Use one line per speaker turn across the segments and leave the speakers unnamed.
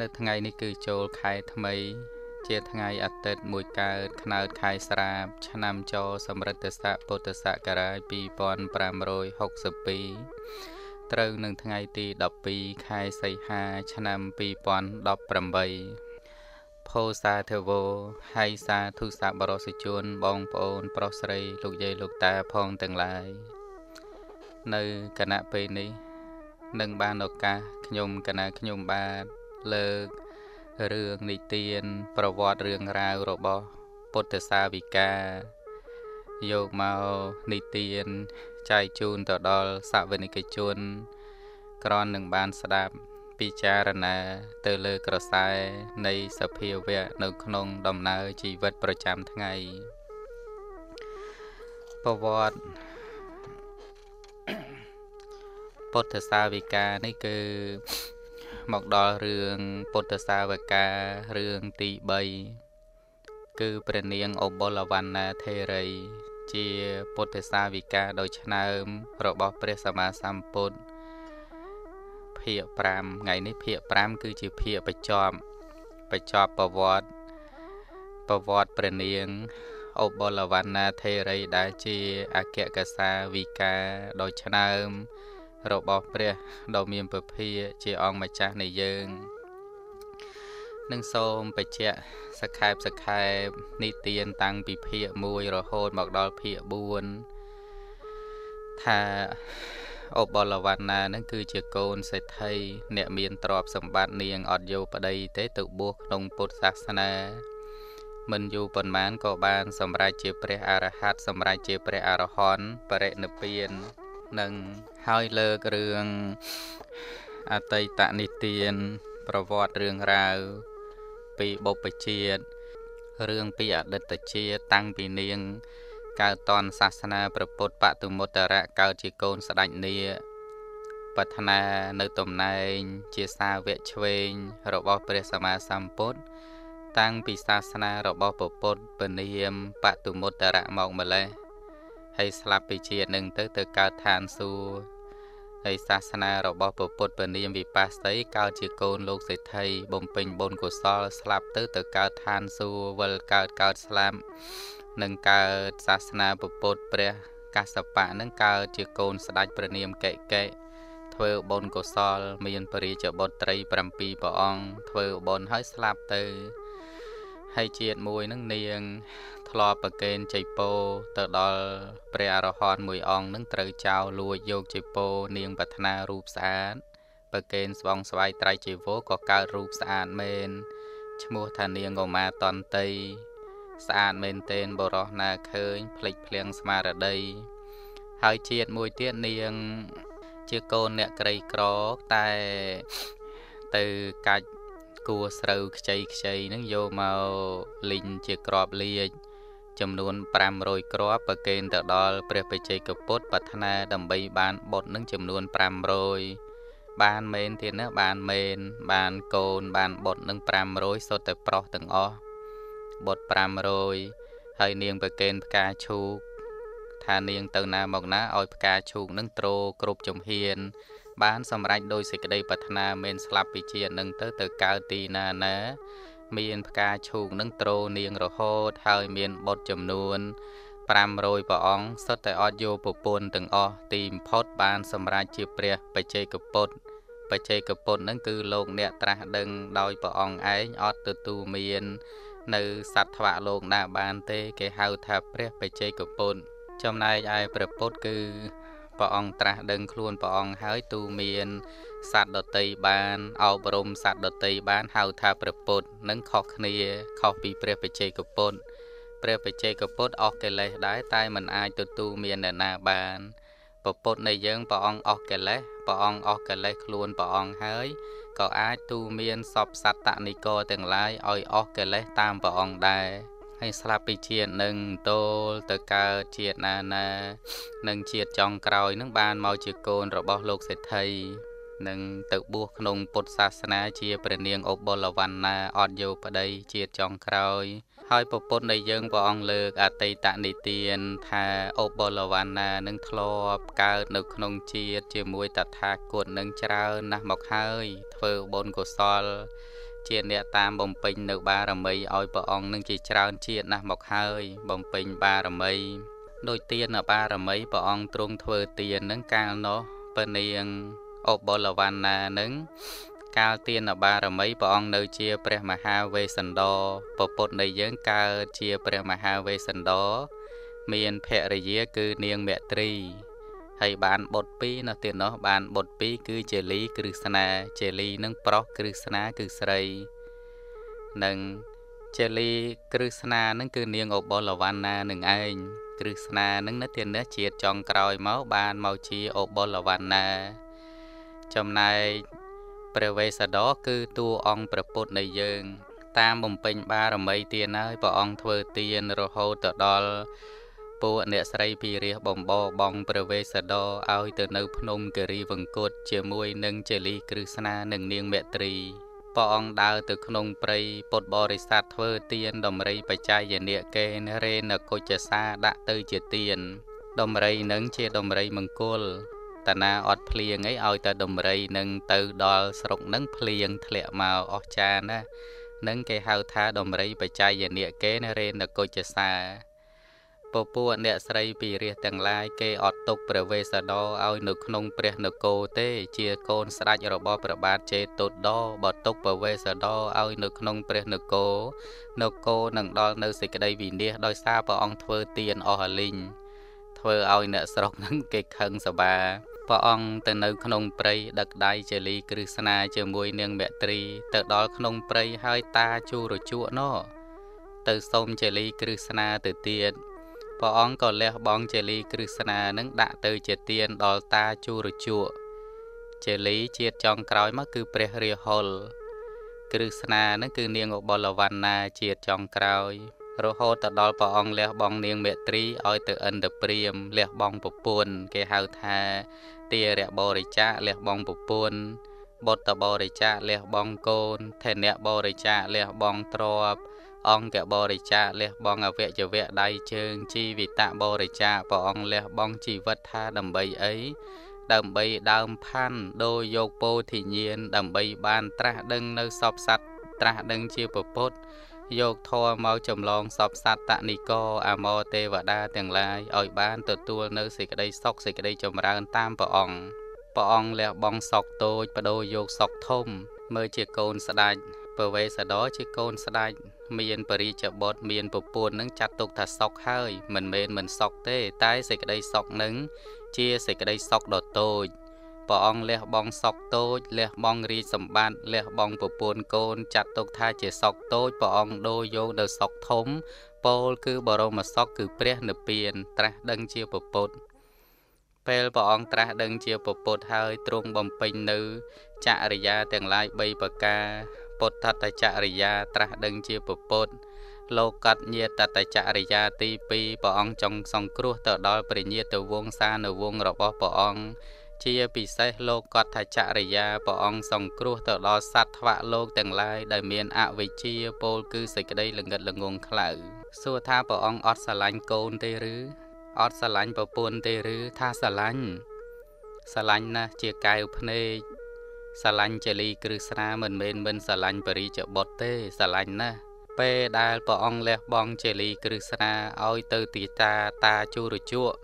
នៅថ្ងៃនេះគឺចូលខែថ្មី ជាថ្ងៃអាទិត្យមួយកើតខ្នើតខែស្រាប ឆ្នាំចសម្រិទ្ធស័កពុទ្ធសករាជ2562ត្រូវនឹងថ្ងៃទី12ខែសីហាឆ្នាំ2018ផោសាធវោហើយសាធុសាបរសិជនបងប្អូន ប្រុសស្រីលោកយាយលោកតាផងទាំងឡាយនៅគណៈពេលនេះនឹងបានឱកាសខ្ញុំកណាខ្ញុំបាទ លើករឿងនិទាន ប្រវត្តិរឿងរ៉ាវរបស់ពុទ្ធសាវិកាយកមកនិទានចែកជូនទៅដល់សាវនិកជន ក្រននឹងបានស្ដាប់ពិចារណាទៅលើក្រសែនៃសភាវៈនៅក្នុងដំណើរជីវិតប្រចាំថ្ងៃប្រវត្តិពុទ្ធសាវិកានេះគឺ មកដល់រឿងពុទ្ធសាវការឿងទី3គឺព្រះនាងអបុលវណ្ណាធេរី ជាពុទ្ធសាវិកាដោយឆ្នើម របស់ព្រះសម្មាសម្ពុទ្ធភាគ5ថ្ងៃនេះភាគ5គឺជាភាគបញ្ចប់បញ្ចប់ប្រវត្តិប្រវត្តិព្រះនាងអបុលវណ្ណាធេរីដែលជាអគ្គកសាវិកាដោយឆ្នើម របស់ព្រះដ៏មានពភាជាអង្គម្ចាស់នៃយើងនឹងសូមបញ្ជាក់សខេបសខេបនិទានតាំងពីភាគ1រហូតមកដល់ភាគ4ថាអបលវណ្ណានឹងគឺជាកូនសេដ្ឋីអ្នកមានទ្រព្យសម្បត្តិនាងអត់យកប្តីទេទៅបួសក្នុងពុទ្ធសាសនាមិនយូរប៉ុន្មានក៏បានសម្រេចជាព្រះអរហន្តសម្រេចជាព្រះអរហន្តបរិនិព្វាន នឹងហើយលើករឿងអតីតនិទាន ប្រវត្តិរឿងរ៉ាវពីបុព្វជាតិរឿងពីអតីតជាតិតាំងពីនាងកើតតនសាសនាព្រះពុទ្ធបតុមុត្តរៈកើតជាកូនស្ដេចនាប្រាថ្នានៅតំណែង ជាសាវកឆ្វេង របស់ព្រះសម្មាសម្ពុទ្ធតាំងពីសាសនារបស់ព្រះពុទ្ធពនាមបតុមុត្តរៈមកម្លេះ ហើយស្លាប់ពីជាតិនឹងទៅទៅកើតឋានសួគ៌ហើយសាសនារបស់ពុទ្ធពនាមវិបាស្តីកើតជាកូនលោកសេដ្ឋីបំពេញបុណ្យកុសល ស្លាប់ទៅទៅកើតឋានសួគ៌វិលកើតកើតស្លាប់នឹងកើតសាសនាពុទ្ធព្រះកសបៈនឹងកើតជាកូនស្ដេចព្រះនាមកេកេធ្វើបុណ្យកុសល មានពរិជ្ជបុត្រី7ព្រះអង្គធ្វើបុណ្យហើយស្លាប់ទៅហើយជាតិមួយនឹងនាង ធ្លាប់ប្រកេនចៃពោទៅដល់ព្រះអរហន្តមួយអង្គនឹងត្រូវចោលលួចយកចៃពោនាងប្រាថ្នារូបស្អាតប្រកេនស្វងស្វាយត្រៃជីវោក៏កើតរូបស្អាតមែនឈ្មោះថានាងកុមារតន្តីស្អាតមែនទែនបរោះណាឃើញភ្លេចភ្លៀងស្មារតី ហើយជាតិមួយទៀតនាង ជាកូនអ្នកក្រីក្រតែទៅកាច់គួស្រូវខ្ចីខ្ចីហ្នឹងយកមកលីងជាក្របលាជ ចំនួន500គ្រាប់ប្រគេនទៅដល់ព្រះបច្ចេកពុទ្ធប្រាថ្នាដើម្បីបានបុត្រនឹងចំនួន500បានមែនទៀតណាបានមែនបានកូនបានបុត្រនឹង500សុទ្ធតែប្រុសទាំងអស់បុត្រ500ហើយនាងប្រគេនផ្កាឈូកថានាងទៅណាមកណាឲ្យផ្កាឈូកនឹងទ្រគ្រប់ជំហានបានសម្រេចដោយសេចក្តីប្រាថ្នាមិនស្លាប់ពីជាតិនឹងទៅទៅកើតទីណាណា មានផ្កាឈូកនឹងទ្រនាងរហូតហើយមានបុត្រចំនួន500ព្រះអង្គសុទ្ធតែអត់យកប្រពន្ធទាំងអស់ទីបំផុតបានសម្រេចជាព្រះបច្ចេកពុទ្ធបច្ចេកពុទ្ធនឹងគឺលោកអ្នកត្រាស់ដឹងដោយព្រះអង្គឯងអត់ទទួលមាន នៅសត្វថ្វាលោកណាបានទេ គេហៅថាព្រះបច្ចេកពុទ្ធចំណែកឯព្រះពុទ្ធគឺ ព្រះអង្គត្រាស់ដឹងខ្លួនព្រះអង្គហើយទូមានសត្វដតីបានអប់រំសត្វដតីបានហៅថាព្រះពុទ្ធនឹងខុសគ្នាខុសពីព្រះបច្ចេកពុទ្ធព្រះបច្ចេកពុទ្ធអស់កិលេសដែរតែมันអាចទទួលមានអ្នកណាបានពពុទ្ធនៃយើងព្រះអង្គអស់កិលេសព្រះអង្គអស់កិលេសខ្លួនព្រះអង្គហើយក៏អាចទូមានសពសត្វតនិកទាំងឡាយឲ្យអស់កិលេសតាមព្រះអង្គដែរ ហើយស្លាប់ពីជាតិនឹងតូលទៅកើតជាតិណាណានឹងជាតិចុងក្រោយនឹងបានមកជាកូនរបស់លោកសេដ្ឋីនឹងទៅបួសក្នុងពុទ្ធសាសនាជាព្រះនាងឧបលវណ្ណាអត់យោប្តីជាតិចុងក្រោយ ហើយពពុទ្ធនៃយើងព្រះអង្គលើកអតីតនិទានថាអូបលវណ្ណានឹងធ្លាប់កើតនៅក្នុងជាតិជាមួយតថាគតនឹងច្រើនណាស់មកហើយធ្វើបុណ្យកុសល ជាអ្នកតាមបំពេញនៅបារមីឲ្យព្រះអង្គនឹងជាច្រើនជាតិណាស់មកហើយ បំពេញបារមីដោយទានបារមីព្រះអង្គទ្រង់ធ្វើទាននឹងកាលនោះពនាងអូបលវណ្ណានឹងកាលទានបារមីព្រះអង្គនៅជាព្រះមហាវេស្សន្តរពពុទ្ធនៃយើងកើតជាព្រះមហាវេស្សន្តរមានភរិយាគឺនាងមត្រី ហើយបានបុត្រពីរនៅទៀតនោះបានបុត្រពីរគឺជាលីគ្រឹស្នាជាលីនឹងប្រុសគ្រឹស្នាគឺស្រីនិងជាលីគ្រឹស្នានឹងគឺនាងអបលវណ្ណានឹងឯងគ្រឹស្នានឹងនៅទៀតនេះជាតិចុងក្រោយមកបានមកជាអបលវណ្ណា ចំណែកព្រះវេស្សន្តរគឺតួអង្គព្រះពុទ្ធនៃយើង តាមបំពេញបារមីទានហើយព្រះអង្គធ្វើទានរហូតទៅដល់ ពួកអ្នកស្រីពីរះបំបោបងព្រះវេស្សន្តរឲ្យទៅនៅភ្នំគិរីវង្គតជាមួយនឹងចេលីគ្រឹស្នានិងនាងមេត្រីព្រះអង្គដើរទៅក្នុងព្រៃពុទ្ធបរិស័ទធ្វើទានដំរីបច្ច័យនិកេនរេនគុជសាដាក់ទៅជាទានដំរីនឹងជាដំរីមង្គលតាណាអត់ភ្លៀងអីឲ្យតែដំរីនឹងទៅដល់ស្រុកនឹងភ្លៀងធ្លាក់មកអស់ចាណានឹងគេហៅថាដំរីបច្ច័យនិគេនរេនគុជសា ពពួកអ្នកស្រីពីរះទាំងឡាយគេអត់ទុកព្រះវេស្សន្តរឲ្យនៅក្នុងព្រះនគរទេ ជាកូនស្ដេចរបស់ព្រះបាទជេតុដបើទុកព្រះវេស្សន្តរឲ្យនៅក្នុងព្រះនគរនគរនឹងដល់នៅសេចក្តីវិនាសដោយសារព្រះអង្គធ្វើទានអស់អលីងធ្វើឲ្យអ្នកស្រុកនឹងគេខឹងសបាព្រះអង្គទៅនៅក្នុងព្រៃដឹកដៃជាលីគ្រឹស្នាជាមួយនាងមត្រី ទៅដល់ក្នុងព្រៃហើយតាជូរជក់ណោទៅសុំជាលីគ្រឹស្នាទៅទៀត ព្រះអង្គក៏លះបង់ជាលីគ្រឹស្នានឹងដាក់ទៅជាទានដល់តាជូរជក់ជាលីជាតិចុងក្រោយមកគឺព្រះរាហុលគ្រឹស្នានឹងគឺនាងឧបលវណ្ណាជាតិចុងក្រោយ រហូតទៅដល់ព្រះអង្គលះបង់នាងមេត្រីឲ្យទៅឥន្ទព្រាមលះបង់ប្រពន្ធគេហៅថាទារៈបរិច្ចាគលះបង់ប្រពន្ធបុត្របរិច្ចាគលះបង់កូនធនៈបរិច្ចាគលះបង់ទ្រព្យ អង្គបរិច្ចាគលះបង់អវយវៈដៃជើងជីវិតបរិច្ចាគព្រះអង្គលះបង់ជីវិតថាដើម្បីអីដើម្បីដើមផាន់ដូរយកពោធិញ្ញាណដើម្បីបានត្រាស់ដឹងនៅសពសัตว์ត្រាស់ដឹងជាពុទ្ធយកធម៌មកចម្លងសពសត្វតនិកអមរទេវតាទាំងឡាយឲ្យបានទទួលនៅសេចក្តីសុខសេចក្តីចម្រើនតាមព្រះអង្គព្រះអង្គលះបង់សុខតូចបដូរយកសុខធំមើលជាកូនស្ដេចពវេសដរជាកូនស្ដេច មានបរិជ្ជបុត្រមានពពួននឹងចាត់ទុកថាសុខហើយមិនមែនមិនសុខទេ តែសេចក្តីសុខនឹងជាសេចក្តីសុខដ៏តូចព្រះអង្គលះបង់សក់តូចលះបង់រាជសម្បត្តិលះបង់ប្រពន្ធកូនចាត់ទុកថាជាសក់តូចព្រះអង្គដូរយកនៅសក់ធំពោលគឺបរមសក់គឺព្រះនិព្វាន ត្រាស់ដឹងជាពុទ្ធពេលព្រះអង្គត្រាស់ដឹងជាពុទ្ធហើយទ្រង់បំពេញនៅចរិយាទាំងឡាយ3ប្រការ ពុទ្ធតចរិយាត្រាស់ដឹងជាពុទ្ធលោកតញាតតចរិយាទី2ព្រះអង្គចង់សង្គ្រោះទៅដល់ព្រះញាតវង្សានុវង្សរបស់ព្រះអង្គជាពិសេសលោកកថាចរិយាព្រះអង្គសង្គ្រោះទៅដល់សត្វថ្វាក់លោកទាំងឡាយដែលមានអវិជ្ជាពោលគឺសេចក្តីល្ងិតល្ងងខ្លៅសួរថាព្រះអង្គអត់ស្រឡាញ់កូនទេឬអត់ស្រឡាញ់ប្រពន្ធទេឬថាស្រឡាញ់ស្រឡាញ់ណាស់ជាកែវភ្នែក ស្រឡាញ់ចលីគ្រឹស្នាមិនមែនមិនស្រឡាញ់បរិជ្ជបុត្រទេស្រឡាញ់ណាស់ពេលដែលព្រះអង្គលះបង់ចលីគ្រឹស្នាឲ្យទៅទីតាតាជូរជក់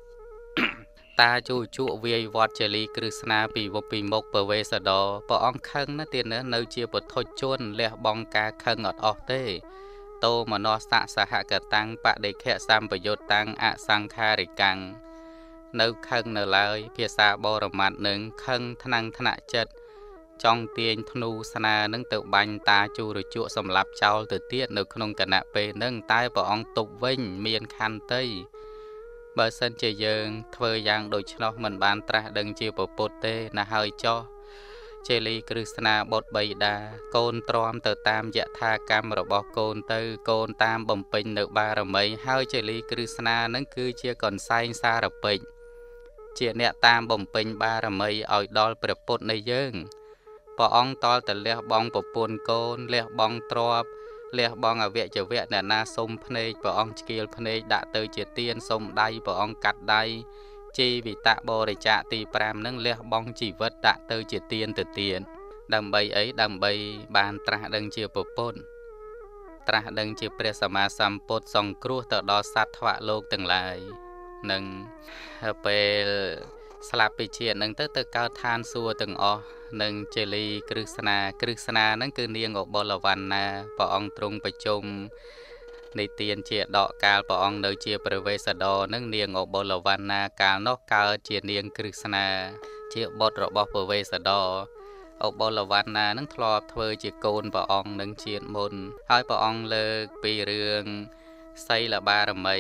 តាជូជក់វាយវត្តជាលីគ្រឹស្នាពីវពីមុខពវេសដរព្រះអង្គខឹងណាទៀតណានៅជាពុទ្ធជនលះបង់ការខឹងអត់អស់ទេតោមនោសៈសហកតាំងបដិខៈសម្បយុតតាំងអសង្ខារិកាំងនៅខឹងនៅឡើយ ភាសាបរមត្តនឹងខឹងថ្នាំងថ្នាក់ចិត្ត ចង់ទាញធ្នូស្នានឹងទៅបាញ់តាជូរជក់សម្លាប់ចោលទៅទៀតនៅក្នុងគណៈពេលនឹងតែព្រះអង្គទប់វិញមានខន្តីបើសិនជាយើងធ្វើយ៉ាងដូច្នោះមិនបានត្រាស់ដឹងជាពុទ្ធទេណាហើយចោះជេលីគ្រឹស្នាបុត្របៃតាកូនទ្រាំទៅតាមយថាកម្មរបស់កូនទៅកូនតាមបំពេញនៅបារមីហើយជេលីគ្រឹស្នានឹងគឺជាកនសែងសារពេជ្រជាអ្នកតាមបំពេញបារមីឲ្យដល់ព្រះពុទ្ធនៃយើង ព្រះអង្គតលតលះបងប្រពន្ធកូនលះបងទ្របលះបងអវយវៈអ្នកណាសុំភ្នែកព្រះអង្គឆ្កៀលភ្នែកដាក់ទៅជាទៀនសុំដៃព្រះអង្គកាត់ដៃជីវិតបរិច្ចាគទី5នឹងលះបងជីវិតដាក់ទៅជាទៀនទៅទៀនដើម្បីអីដើម្បីបានត្រាស់ដឹងជាពុទ្ធត្រាស់ដឹងជាព្រះសម្មាសម្ពុទ្ធសង្គ្រោះទៅដល់សត្វថ្វាក់លោកទាំងឡាយនឹងពេល ស្លាប់ពីជាតិនឹងទៅទៅកើតឋានសួគ៌ទាំងអស់នឹងជេលីគ្រឹស្នាគ្រឹស្នាហ្នឹងគឺនាងអបលវណ្ណាព្រះអង្គទ្រង់ប្រជុំនៃទានជាដកកាលព្រះអង្គនៅជាព្រះវេស្សដរនឹងនាងអបលវណ្ណាកាលនោះកើតជានាងគ្រឹស្នាជាបុត្ររបស់ព្រះវេស្សដរអបលវណ្ណានឹងធ្លាប់ធ្វើជាកូនព្រះអង្គនឹងជាតិមុន ហើយព្រះអង្គលើកពីរឿងសីលបារមី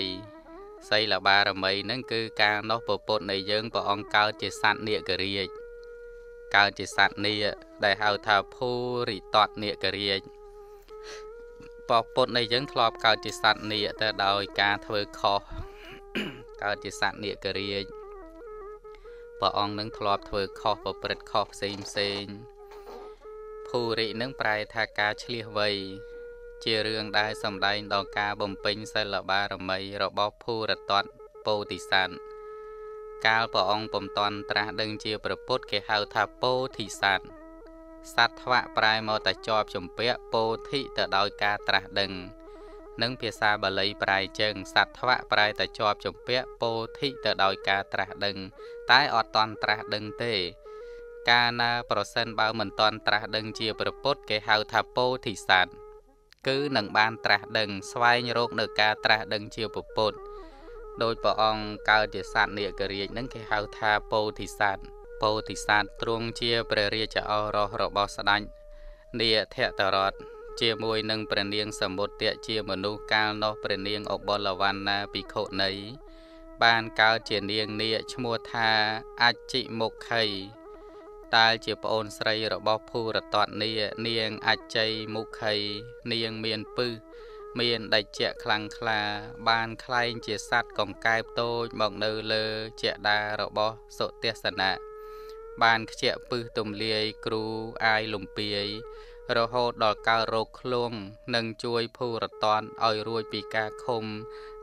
សីលបារមីនឹងគឺការនោះពពុទ្ធនៃយើងព្រះអង្គកើតជាសត្វនាគរាជកើតជាសត្វនាគដែលហៅថាភូរិតតនាគរាជពពុទ្ធនៃយើងធ្លាប់កើតជាសត្វនាគទៅដោយការធ្វើខុសកើតជាសត្វនាគរាជព្រះអង្គនឹងធ្លាប់ធ្វើខុសប្រព្រឹត្តខុសផ្សេងផ្សេងភូរិនឹងប្រែថាការឆ្លៀសវៃ ជារឿងដែលសម្ដែងដល់ការបំពេញសិលបារមីរបស់ភូរតតពោធិសត្វកាលព្រះអង្គពុំតន់ត្រាស់ដឹងជាព្រះពុទ្ធគេហៅថាពោធិសត្វសត្វថ្វាក់ប្រែមកតែជាប់ជំពាក់ពោធិទៅដោយការត្រាស់ដឹងនិងភាសាបាលីប្រែចឹងសត្វថ្វាក់ប្រែតែជាប់ជំពាក់ពោធិទៅដោយការត្រាស់ដឹង តែអត់តន់ត្រាស់ដឹងទេ កាលណាប្រសិនបើមិនតន់ត្រាស់ដឹងជាព្រះពុទ្ធគេហៅថាពោធិសត្វ គឺនឹងបានត្រាស់ដឹងស្វែងរកនៅការត្រាស់ដឹងជាពុទ្ធដោយព្រះអង្គកើតជាសត្វនាគរាជនឹងគេហៅថាពោធិសត្វពោធិសត្វទ្រង់ជាព្រះរាជឱរសរបស់ស្ដេចនាធតរតជាមួយនឹងព្រះនាងសមុទ្រជាមនុស្សកាលនោះព្រះនាងអបលវណ្ណាភិក្ខុនីបានកើតជានាងនាគឈ្មោះថាអច្ចិមុខី តាលជាប្អូនស្រីរបស់ភូរតតនីនាងអច្ជ័យមុខីនាងមានពឹសមានដៃជាខ្លាំងក្លា បានคล้ายជាសัตว์កង្កែបតូចមកនៅលើជាដារបស់សុទេសណៈបានខ្ជាក់ពឹសទំលាយគ្រូអាយលំពាយរហូតដល់កើតរោគឃ្លងនិងជួយភូរតនឲ្យរួចពីការឃុំ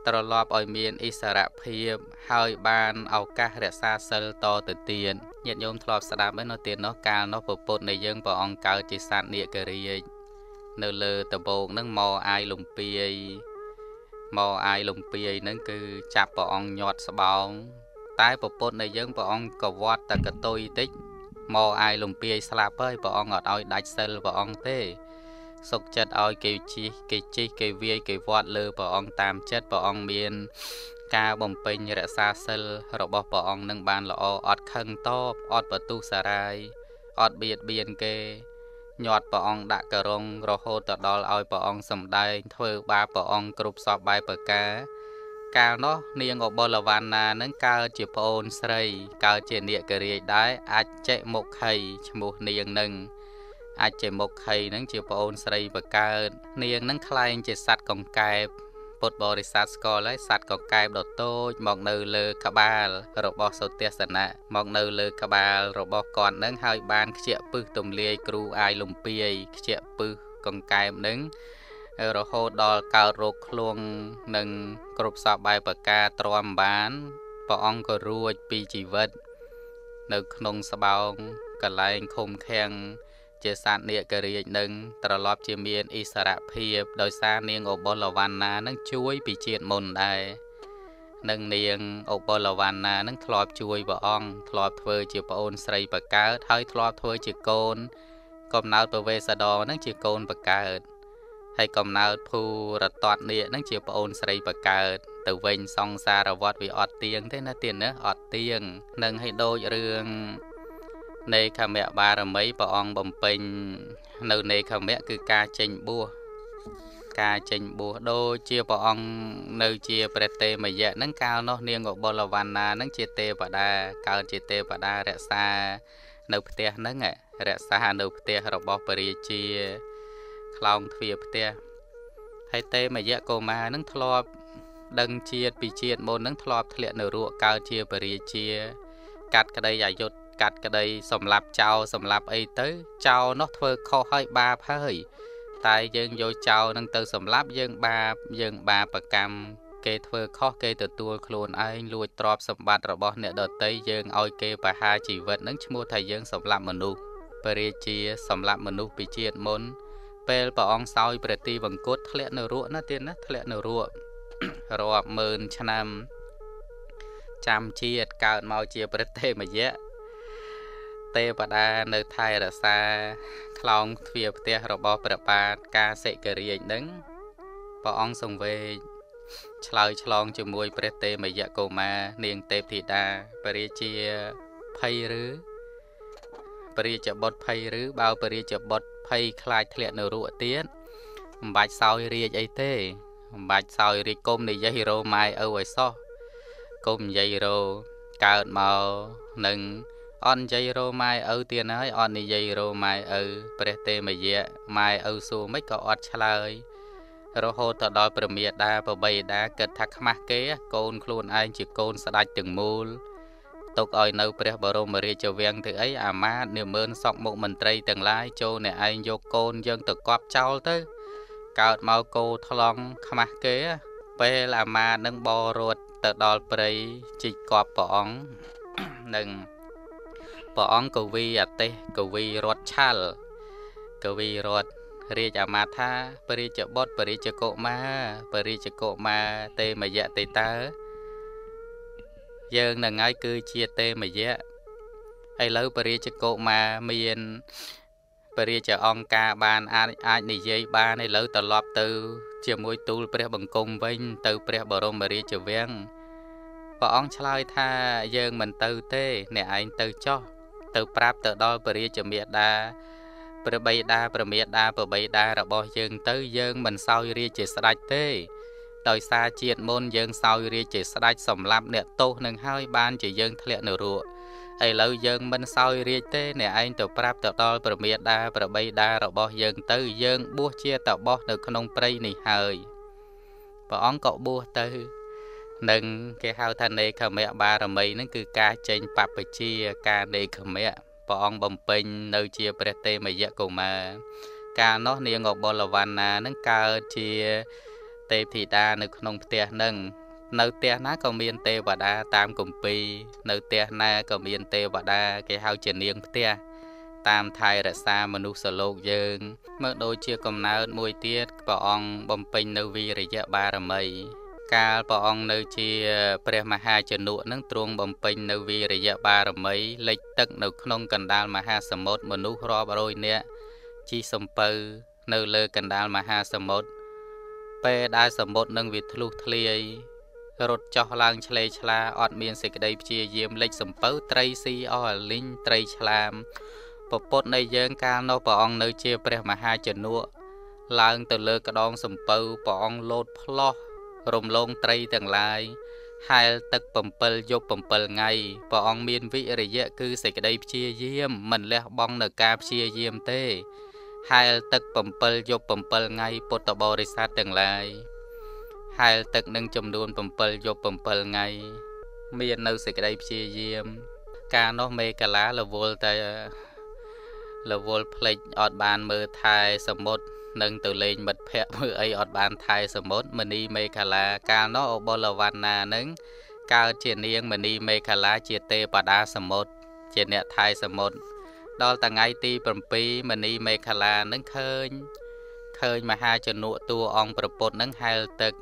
ត្រឡប់ឲ្យមានអិសរភាពហើយបានឱកាសរក្សាសិលតទៅទៀត ញាតិញោមធ្លាប់ស្ដាប់ហើយនៅទៀតនោះកាលនោះពពុទ្ធនៃយើងព្រះអង្គកើតជាសត្វនាគរាជនៅលើដបោកហ្នឹងមកអាយលំពាយមកអាយលំពាយហ្នឹងគឺចាប់ព្រះអង្គញាត់ស្បោងតែពពុទ្ធនៃយើងព្រះអង្គក៏វត្តតែកតុយតិចមកអាយលំពាយស្លាប់ហើយព្រះអង្គអត់ឲ្យដាច់សិលព្រះអង្គទេសុកចិត្តឲ្យគេជីគេជីគេវាយគេវត្តលើព្រះអង្គតាមចិត្តព្រះអង្គមាន ការបំពេញរក្សាសិលរបស់ព្រះអង្គនឹងបានល្អអត់ខឹងតបអត់បន្ទុះសារាយអត់បៀតបៀនគេញាត់ព្រះអង្គដាក់ករងរហូតទៅដល់ឲ្យព្រះអង្គសម្ដែងធ្វើបាបព្រះអង្គគ្រប់សពបែបប្រការកាលនោះនាងអបលវណ្ណានឹងកើតជាប្អូនស្រីកើតជានាគរាជដែរអាចចេមុខីឈ្មោះនាងនឹងអាចជាមុខីនឹងជាប្អូនស្រីបកើតនាងនឹងខ្លែងជាសัตว์កង្កែប ពុទ្ធបរិស័ទស្គាល់ហើយសัตว์កង្កែបដ៏តូចមកនៅលើក្បាលរបស់សុទេសណៈមកនៅលើក្បាលរបស់គាត់នឹងហើយបានខ្ជាក់ពឹសទំលាយគ្រូអាយលំពាយខ្ជាក់ពឹសកង្កែបនឹងរហូតដល់កើតរោគឃ្លួងនិងគ្រប់សពបែបប្រការទ្រាំបានព្រះអង្គក៏រួចពីជីវិត នៅក្នុងស្បោងកលែងឃុំឃាំង ជាសត្វនាគរាជនឹងត្រឡប់ជាមានអិសរភាពដោយសារនាងអបលវណ្ណានឹងជួយពីជាតិមុនដែរនឹងនាងអបលវណ្ណានឹងធ្លាប់ជួយព្រះអង្គធ្លាប់ធ្វើជាប្អូនស្រីបកើតហើយធ្លាប់ធ្វើជាកូន កំណើតប្រវេសដរនឹងជាកូនបកើតហើយកំណើតភូរតតនេះនឹងជាប្អូនស្រីបកើតទៅវិញសង្សារវត្តវាអត់ទៀងទេណាទៀនណាអត់ទៀងនឹងឲ្យដូចរឿង នៃខមៈបារមីព្រះអង្គបំពេញនៅនៃខមៈគឺការចេញបួសការចេញបួសដូចជាព្រះអង្គនៅជាព្រះតេមយៈហ្នឹងកាលនោះនាងអបុលវណ្ណាហ្នឹងជាទេវតាកើតជាទេវតារក្សា នៅផ្ទះហ្នឹងរក្សានៅផ្ទះរបស់ពរាជាខ្លោងទ្វារផ្ទះហើយទេមយៈកុមារហ្នឹងធ្លាប់ដឹងជាតិពីជាតិមុនហ្នឹងធ្លាប់ធ្លាក់នៅរੂកកើតជាពរាជា កាត់ក្តីអាយុធ កាត់ក្តីសម្លាប់ចោលសម្លាប់អីទៅ ចោលនោះធ្វើខុសហើយបាបហើយតែយើងយកចោលនឹងទៅសម្លាប់យើងបាបយើងបាបកម្មគេធ្វើខុសគេទទួលខ្លួនឯងលួចទ្រព្យសម្បត្តិរបស់អ្នកដតីយើងឲ្យគេបហាជីវិតនឹងឈ្មោះថាយើងសម្លាប់មនុស្សពរាជាសម្លាប់មនុស្សពីជាតិមុន ពេលព្រះអង្គសោយព្រះទីវង្គតធ្លាក់នៅរក់ណាទៀតណាធ្លាក់នៅរក់រាប់ម៉ឺនឆ្នាំចាំជាតិកើតមកជាព្រះទេមយៈ ទេវតានៅថែរក្សាខ្លោងទ្វារផ្ទះរបស់ព្រះបាទកាសិករាជនឹងព្រះអង្គសង្វេគឆ្លើយឆ្លងជាមួយព្រះទេមយៈកុមារនាងទេពធីតាពរាជាភ័យឬពរាជបុត្រភ័យឬបើពរាជបុត្រភ័យខ្លាចធ្លាក់នៅរੂទៀតមិនបាច់សោយរាជអីទេមិនបាច់សោយរាជគុំនិយាយរោម៉ែឪឲ្យសោះគុំនិយាយរោកើតមកនឹង អត់និយាយរោម៉ែឪទៀតហើយអត់និយាយរោម៉ែឪព្រះទេមយៈម៉ែឪសួរមិនក៏អត់ឆ្លើយរហូតទៅដល់ព្រះមេដាប្របីដាគិតថាខ្មាស់គេ កូនខ្លួនឯងជាកូនស្ដេចទាំងមូលទុកឲ្យនៅព្រះបរមរាជវាំងទៅអីអាមាត្យនាមើនសក់មុខមន្ត្រីទាំងឡាយចូលអ្នកឯងយកកូនយើងទៅកប់ចោលទៅ កើតមកគោថ្លង់ខ្មាស់គេ ពេលអាមាត្យនឹងបរត់ទៅដល់ព្រៃជីកកប់ព្រះអង្គនឹង ព្រះអង្គកវីអទេសកវីរត់ឆាល់កវីរត់រាជអាមាថាពរិជ្ជបុត្រពរិជ្ជកុមារពរិជ្ជកុមារទេមយៈទេតើយើងនឹងហើយគឺជាទេមយៈឥឡូវពរិជ្ជកុមារមានពរិជ្ជអង្គការបានអាចអាចនិយាយបានឥឡូវត្រឡប់ទៅ ជាមួយទូលព្រះបង្គំវិញទៅព្រះបរមរាជវាំងព្រះអង្គឆ្លើយថាយើងមិនទៅទេអ្នកឯងទៅចោះ ទៅប្រាប់ទៅដល់ពរាជមេដាព្រះបិតាព្រះមេដាព្រះបិតារបស់យើងទៅយើងមិនសោយរាជជាស្ដេចទេដោយសារជាតិមុនយើងសោយរាជជាស្ដេចសម្លាប់អ្នកទោសនឹងហើយបានជាយើងធ្លាក់នៅរੂឥឡូវយើងមិនសោយរាជទេអ្នកឯងទៅប្រាប់ទៅដល់ព្រះមេដាព្រះបិតារបស់យើងទៅយើងបួសជាតបោះនៅក្នុងព្រៃនេះហើយព្រះអង្គក៏បួសទៅ នឹងគេហៅថានេខមៈបារមីនឹងគឺការចេញបព្វជាការនេខមៈព្រះអង្គបំពេញនៅជាព្រះទេមយៈកុមារកាលនោះនាងអបុលវណ្ណានឹងកើតជាទេពធីតានៅក្នុងផ្ទះនឹងនៅផ្ទះណាក៏មានទេវតាតាមគម្ពីរនៅផ្ទះណាក៏មានទេវតាគេហៅជានាងផ្ទះតាមថែរក្សាមនុស្សលោកយើងមើលដូចជាកំណើតមួយទៀតព្រះអង្គបំពេញនៅវីរយៈបារមី កាលព្រះអង្គនៅជាព្រះមហាជនុនឹងទ្រង់បំពេញនៅវីរយៈបារមីលិចទឹកនៅក្នុងកណ្ដាលមហាសមុទ្រមនុស្សរាប់រយនាក់ជីសំពៅនៅលើកណ្ដាលមហាសមុទ្រពេលដែលសមុទ្រនឹងវាធ្លុះធ្លាយរត់ចុះឡើងឆ្លេឆ្លាអត់មានសេចក្តីព្យាយាមលិចសំពៅត្រីស៊ីអស់លីងត្រីឆ្លាមពពុទ្ធនៃយើងកាលនោះព្រះអង្គនៅជាព្រះមហាជនុឡើងទៅលើក្តងសំពៅព្រះអង្គលោតផ្លោះ រំលងត្រីទាំងឡាយហែលទឹក7យប់7ថ្ងៃព្រះអង្គមានវិរិយៈគឺសេចក្តីព្យាយាម មិនលះបង់នៅការព្យាយាមទេហែលទឹក7យប់7ថ្ងៃពុទ្ធបរិស័ទទាំងឡាយហែលទឹកនឹងចំនួន7យប់7ថ្ងៃមាននៅសេចក្តីព្យាយាម ការនោះមេកាឡារវល់តែរវល់ភ្លេចអត់បានមើលថែសមុទ្រ នឹងទៅលេងមិត្តភ័ក្តិមើលអីអត់បានថែសមុទ្រមនីមេខាឡាកាលនោះអបុលវណ្ណានឹងកើតជានាងមនីមេខាឡាជាទេវតាសមុទ្រជាអ្នកថែសមុទ្រដល់ថ្ងៃទី7មនីមេខាឡានឹងឃើញឃើញមហាជនុតួអង្គប្រពុតនឹងហែលទឹក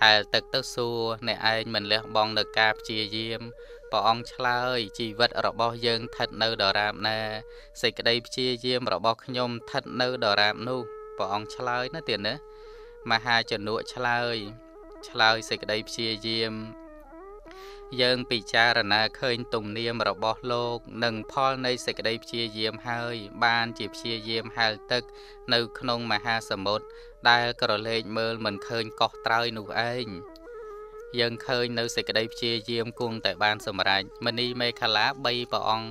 ហែលទឹកទៅសួរអ្នកឯងមិនលះបង់នៅការព្យាយាម ព្រះអង្គឆ្លើយជីវិតរបស់យើងស្ថិតនៅដរាបណាសេចក្តីព្យាយាមរបស់ខ្ញុំស្ថិតនៅដរាបនោះព្រះអង្គឆ្លើយណាទៀតណាមហាជនុឆ្លើយ ឆ្លើយសេចក្តីព្យាយាម យើងពិចារណាឃើញទំនៀមរបស់លោក និងផលនៃសេចក្តីព្យាយាមហើយ បានជាព្យាយាមហែលទឹក នៅក្នុងមហាសមុទ្រដែលក្រឡេកមើលមិនឃើញកោះត្រើយនោះឯង យើងឃើញនៅសេចក្តីព្យាយាមគង់តែបានសម្រេចមនីមេខលា3ព្រះអង្គ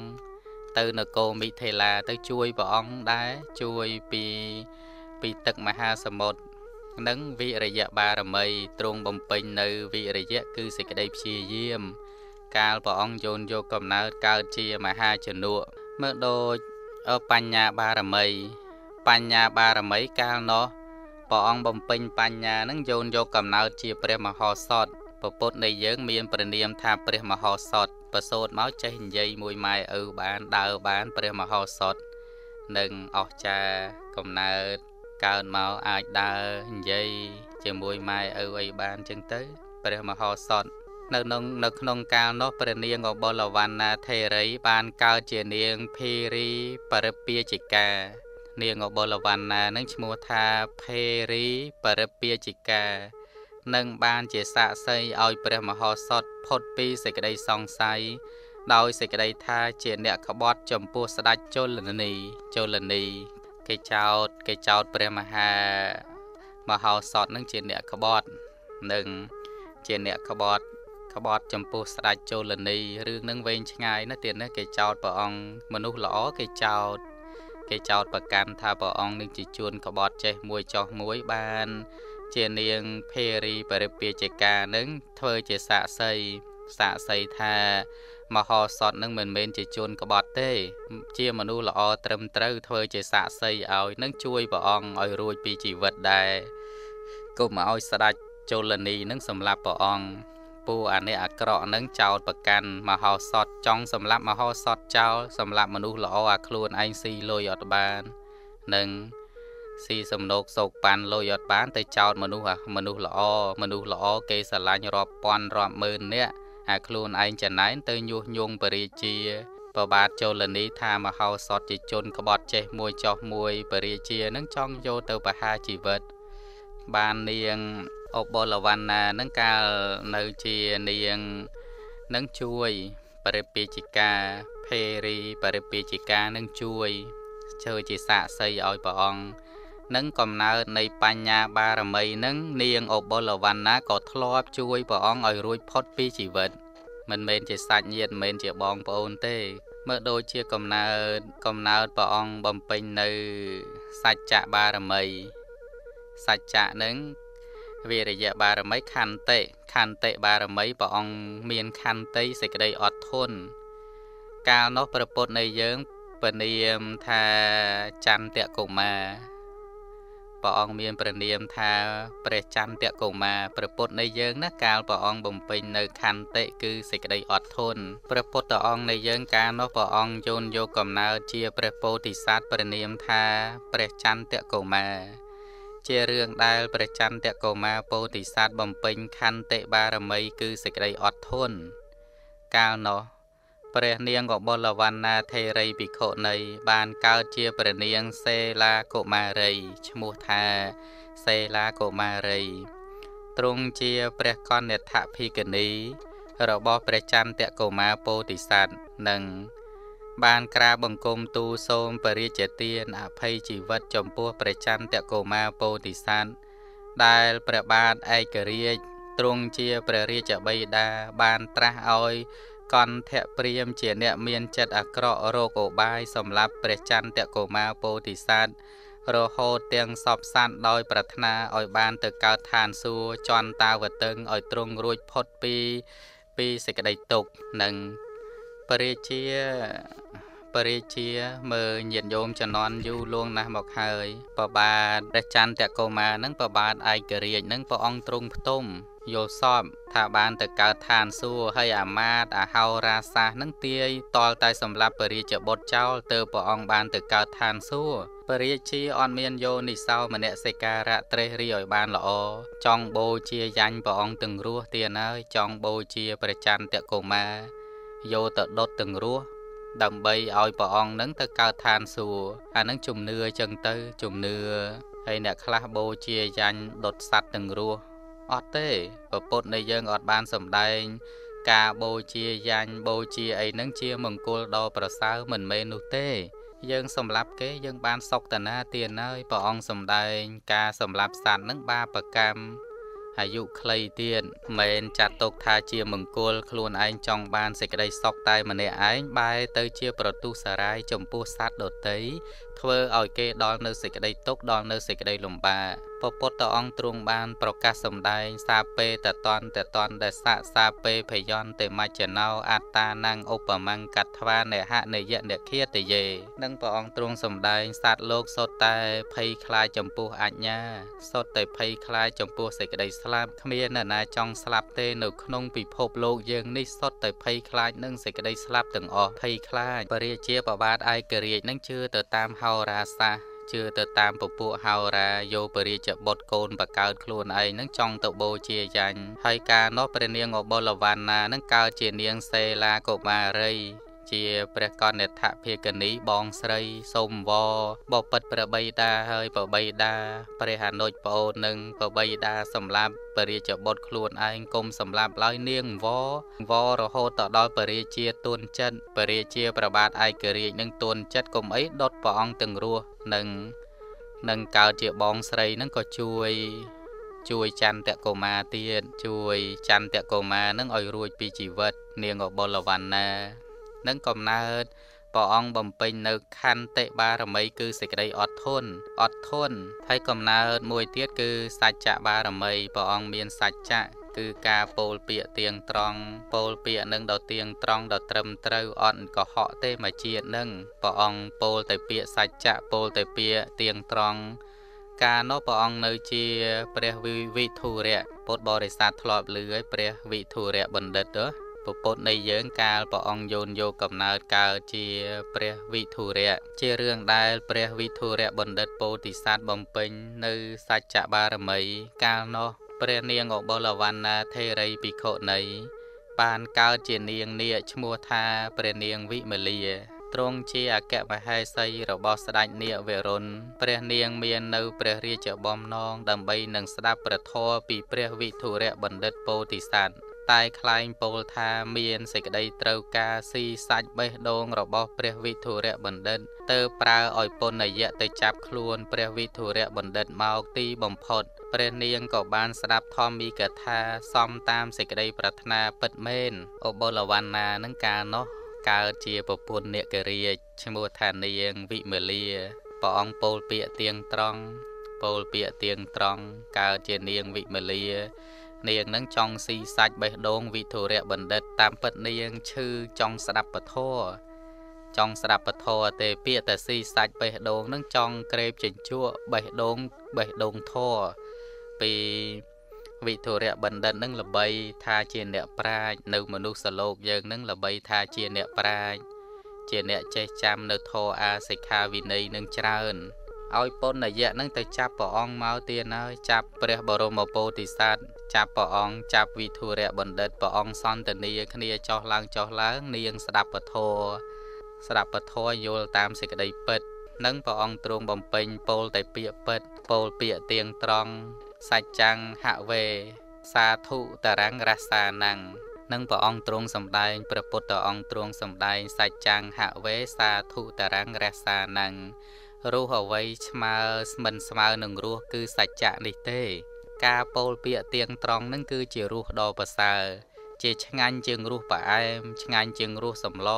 ទៅនគរមិថេលាទៅជួយព្រះអង្គដែរជួយពីពីទឹកមហាសមុទ្រនិងវិរិយបារមីទ្រង់បំពេញនៅវិរិយៈគឺសេចក្តីព្យាយាម កាលព្រះអង្គយោនយកកំណើតកើតជាមហាជនៈមើលដូចបញ្ញាបារមី បញ្ញាបារមីកាលនោះព្រះអង្គបំពេញបញ្ញានឹងយោនយកកំណើតជាព្រះមហោសថ ពពុទ្ធនៃយើងមានព្រះនាមថាព្រះមហោសថប្រសូតមកចេះនិយាយមួយម៉ែឪបានដើរបានព្រះមហោសថនឹងអស្ចារកំណើតកើតមកអាចដើរនិយាយជាមួយម៉ែឪអីបានចឹងទៅព្រះមហោសថនៅក្នុងនៅក្នុងកាលនោះព្រះនាងអបលវណ្ណាថេរីបានកើតជានាងភេរីបរិពាជិកានាងអបលវណ្ណានឹងឈ្មោះថាភេរីបរិពាជិកា នឹងបានជាសាក្សីឲ្យព្រះមហោសថផុតពីសេចក្តីសង្ស័យដោយសេចក្តីថាជាអ្នកក្បត់ចំពោះស្ដេចជលនីជលនី គេចោតគេចោតព្រះមហាមហោសថនឹងជាអ្នកក្បត់នឹងជាអ្នកក្បត់ក្បត់ចំពោះស្ដេចជលនីរឿងនឹងវែងឆ្ងាយណាស់ទៀតណាគេចោតព្រះអង្គមនុស្សល្អគេចោតគេចោតប្រកាន់ថាព្រះអង្គនឹងជាជួនក្បត់ចេះមួយចោះមួយបាន ជានាងភេរីបរិពាជិកានឹងធ្វើជាសាក្សីសាក្សីថាមហោសតនឹងមិនមែនជាជនក្បត់ទេ ជាមនុស្សល្អត្រឹមត្រូវធ្វើជាសាក្សីឲ្យនឹងជួយព្រះអង្គឲ្យរួចពីជីវិតដែរកុំឲ្យស្ដាច់ជលនីនឹងសម្លាប់ព្រះអង្គពូអានេះអាក្រក់នឹងចោតប្រកាន់មហោសតចង់សម្លាប់មហោសតចោលសម្លាប់មនុស្សល្អអាខ្លួនឯងស៊ីលុយអត់បាននឹង ស៊ីសំណោកសោកប៉ាន់លុយអត់បានទៅចោតមនុស្សអាមនុស្សល្អមនុស្សល្អគេស្រឡាញ់រាប់ពាន់រាប់ម៉ឺននាក់អាខ្លួនឯងចំណែនទៅញុះញង់បរិជាប្របាទចលនីថាមហោសតជាជនក្បត់ចេះមួយចោះមួយបរិជានឹងចង់យកទៅបហាជីវិត បាននាងអបលវណ្ណានឹងកាលនៅជានាងនឹងជួយបរិពាជិកាភេរីបរិពាជិកានឹងជួយជួយជាសាក្សីឲ្យព្រះអង្គ និងកំណើតនៃបញ្ញាបារមីនឹងនាងអបុលវណ្ណាក៏ធ្លាប់ជួយព្រះអង្គឲ្យរួចផុតពីជីវិត មិនមែនជាសាច់ញាតិមិនមែនជាបងប្អូនទេមើលដូចជាកំណើតកំណើតព្រះអង្គបំពេញនៅសច្ចៈបារមីសច្ចៈនឹងវិរិយបារមីខន្តិខន្តិបារមីព្រះអង្គមានខន្តិសេចក្តីអត់ធន់កាលនោះព្រះពុទ្ធនៃយើងពនាមថាចន្ទកុមារ ព្រះអង្គមានព្រះនាមថាព្រះចន្ទកុមារព្រះពុទ្ធនៃយើងណាកាលព្រះអង្គបំពេញនៅខន្តិគឺសេចក្តីអត់ធន់ព្រះពុទ្ធអង្គនៃយើងកាលនោះព្រះអង្គយោនយកកំណើតជាព្រះពោធិសត្វព្រះនាមថាព្រះចន្ទកុមារជារឿងដែលព្រះចន្ទកុមារពោធិសត្វបំពេញខន្តិបារមីគឺសេចក្តីអត់ធន់កាលនោះ ព្រះនាងកបុលវណ្ណាថេរីភិក្ខុនីបានកើតជាព្រះនាងសេឡាកុមារីឈ្មោះថាសេឡាកុមារីទ្រង់ជាព្រះកន្ធដ្ឋភិក្ខនីរបស់ព្រះចន្ទកុមារពោធិសត្វនិង បានក្រាបបង្គំទូលសូមបរិជាទានអភ័យជីវិតចំពោះព្រះចន្ទកុមារពោធិសត្វដែលព្រះបាទឯករាជ្យទ្រង់ជាព្រះរាជបិតាបានត្រាស់ឲ្យ កន្ធព្រាមជាអ្នកមានចិត្តអាក្រក់រោគឧបាយសម្រាប់ព្រះចន្ទកុមារពោធិសត្វរហូតទាំងសពសัตว์ដោយប្រាថ្នាឲ្យបានទៅកើតឋានសួគ៌ចន្តាវតឹងឲ្យទ្រង់រួចផុតពីពីសេចក្តីទុក្ខនិងបរិជា បរិជាមើលញាតញោមចំនួនយូរលងណាស់មកហើយប្របាទព្រះចន្ទកុមារនឹងប្របាទឯករាជ្យនឹងព្រះអង្គទ្រង់ផ្ទុំយល់សពថាបានទៅកើតឋានសួគ៌ហើយអាមាតអាហោរាសាសនឹងទាយតលតែសម្រាប់ពរាជបុត្រចោលទៅព្រះអង្គបានទៅកើតឋានសួគ៌ពរាជាអត់មានយោនិសោមនសិការៈត្រេះរីឲ្យបានល្អចង់បូជាយ៉ាញ់ព្រះអង្គទាំងរស់ទៀតហើយចង់បូជាព្រះចន្ទកុមារយោទៅដុតទាំងរស់ ដើម្បីឲ្យព្រះអង្គនឹងទៅកើតឋានសួគ៌អានឹងជំនឿអញ្ចឹងទៅជំនឿហើយអ្នកខ្លះបូជាយ៉ាញ់ដុតសัตว์ទាំងរស់អត់ទេពពុទ្ធនៃយើងអត់បានសម្ដែង ការបូជាយ៉ាញ់បូជាអីហ្នឹងជាមង្គលដ៏ប្រសើរមិនមែននោះទេ យើងសម្លាប់គេយើងបានសុខតាណាទៀតហើយព្រះអង្គសម្ដែង ការសម្លាប់សត្វហ្នឹងបាបកម្ម អាយុខ្លីទៀតមិនចាត់ទុកថាជាមង្គលខ្លួនឯងចង់បានសេចក្តីសុខតែម្នាក់ឯងបែរទៅជាប្រទុសរាយចំពោះសត្វដទៃ ធ្វើឲ្យគេដល់នៅសេចក្តីទុក្ខដល់នៅសេចក្តីលំបាកពពុទ្ធអង្គទ្រង់បាន ប្រកាសសម្ដែង សាពេតតនតតនដសៈសាពេភយន្តេមច្ចណោអត្តានังឧបមង្កត្វានេហនិយនិឃាតយេនឹងព្រះអង្គទ្រង់សម្ដែងសត្វលោកសុទ្ធតែភ័យខ្លាចចំពោះអញ្ញាសុទ្ធតែភ័យខ្លាចចំពោះសេចក្តីស្លាប់គ្មាននរណាចង់ស្លាប់ទេនៅក្នុងពិភពលោកយើងនេះសុទ្ធតែភ័យខ្លាចនឹងសេចក្តីស្លាប់ទាំងអស់ភ័យខ្លាចបរិជាបបាទឯករាជ្យនឹងជឿទៅតាមហោរាសាស្ត្រជឿទៅតាមពពួកហោរាយោបរិជ្ជបុត្រកូនបកើតខ្លួនឯងនឹងចង់ទៅបូជាយ៉ាញ់ហើយការនោះព្រះនាងអបុលវណ្ណានឹងកើតជានាងសេឡាកុមារី ជាព្រះកនិដ្ឋភិកនីបងស្រីសូមវបពិតព្រះបីតាហើយប្របីតាព្រះអនុជប្អូននឹងប្របីតាសម្លាប់ពរាជបុត្រខ្លួនឯងគុំសម្លាប់ឡើយនាងវវរហូតទៅដល់ពរាជាទួនចិត្តពរាជាប្របាទឯករាជ្យនឹងទួនចិត្តគុំអីដុតព្រះអង្គទាំងរស់នឹងនឹងកើតជាបងស្រីនឹងក៏ជួយជួយចន្ទកុមារទៀតជួយចន្ទកុមារនឹងឲ្យរួចពីជីវិត នាងអបុលវណ្ណា និងកំណើតព្រះអង្គបំពេញនៅខន្តិបារមី គឺសេចក្តីអត់ធន់អត់ធន់ហើយកំណើតមួយទៀតគឺសច្ចបារមីព្រះអង្គមានសច្ចៈគឺការពោលពាក្យទៀងត្រង់ពោលពាក្យនឹងដល់ទៀងត្រង់ដល់ត្រឹមត្រូវអត់កុហកទេមកជាតិនឹងព្រះអង្គពោលតែពាក្យសច្ចៈពោលតែពាក្យទៀងត្រង់កាលនោះព្រះអង្គនៅជាព្រះវិធុរៈពុទ្ធបរិស័ទធ្លាប់លឺឲ្យព្រះវិធុរៈបណ្ឌិតទៅ ពពុទ្ធនៃយើងកាលព្រះអង្គយោនយកកំណើតកើតជាព្រះវិធុរៈជារឿងដែលព្រះវិធុរៈបណ្ឌិតពោធិសត្វបំពេញនៅសច្ចបារមី កាលនោះព្រះនាងអបុលវណ្ណាថេរីភិក្ខុនីបានកើតជានាងនាគឈ្មោះថាព្រះនាងវិមលាទ្រង់ជាអគ្គមហេសីរបស់ស្ដេចនាគវរុណព្រះនាងមាននៅព្រះរាជបំណងដើម្បីនឹងស្ដាប់ព្រះធម៌ពីព្រះវិធុរៈបណ្ឌិតពោធិសត្វ តែខ្លែងពោលថាមានសេចក្តីត្រូវការស៊ីសាច់បេះដូងរបស់ព្រះវិធុរៈបណ្ឌិតទៅប្រើឲ្យពុនយៈទៅចាប់ខ្លួនព្រះវិធុរៈបណ្ឌិតមកទីបំផុតព្រះនាងក៏បានស្ដាប់ធម្មីកថាសំតាមសេចក្តីប្រាថ្នាពិតមែនអបុលវណ្ណានឹងកាលនោះកើតជាប្រពន្ធនេករាជឈ្មោះថានាងវិមលាព្រះអង្គពោលពាក្យទៀងត្រង់ពោលពាក្យទៀងត្រង់កើតជានាងវិមលា នាងនឹងចង់ស៊ីសាច់បេះដូងវិធុរៈបណ្ឌិត តាមពិតនាងឈឺចង់ស្ដាប់ពធចង់ស្ដាប់ពធទេពាក្យតែស៊ីសាច់បេះដូងនឹងចង់ក្រេបចិញ្ចក់បេះដូងបេះដូងធរពីវិធុរៈបណ្ឌិតនឹងល្បី ថាជាអ្នកប្រាជ្ញនៅមនុស្សលោកយើងនឹងល្បីថាជាអ្នកប្រាជ្ញជាអ្នកចេះចាំនៅធរអាសិក្ខាវិន័យនឹងច្រើនឲ្យពុនយៈនឹងទៅចាប់ព្រះអង្គមកទៀតហើយចាប់ព្រះបរមពោធិសត្វ ចាប់ព្រះអង្គចាប់វិធុរៈបណ្ឌិតព្រះអង្គសន្តានាគ្នាចោះឡើងចោះឡើង នាងស្ដាប់ពធស្ដាប់ពធយល់តាមសេចក្តីពិតនិងព្រះអង្គទ្រង់បំពេញពោលតែពាក្យពិតពោលពាក្យទៀងត្រង់សច្ចੰហវេសាធុតរੰរសានੰនិងព្រះអង្គទ្រង់សម្ដែងព្រះពុទ្ធអង្គទ្រង់សម្ដែងសច្ចੰហវេសាធុតរੰរសានੰរស់អ្វីស្មើស្មិនស្មើនឹងរស់គឺសច្ចៈនេះទេ ការពោលពាក្យទៀងត្រង់នឹងគឺជារស់ដ៏ប្រសើរជាឆ្ងាញ់ជាងរស់ផ្អែមឆ្ងាញ់ជាងរស់សម្ល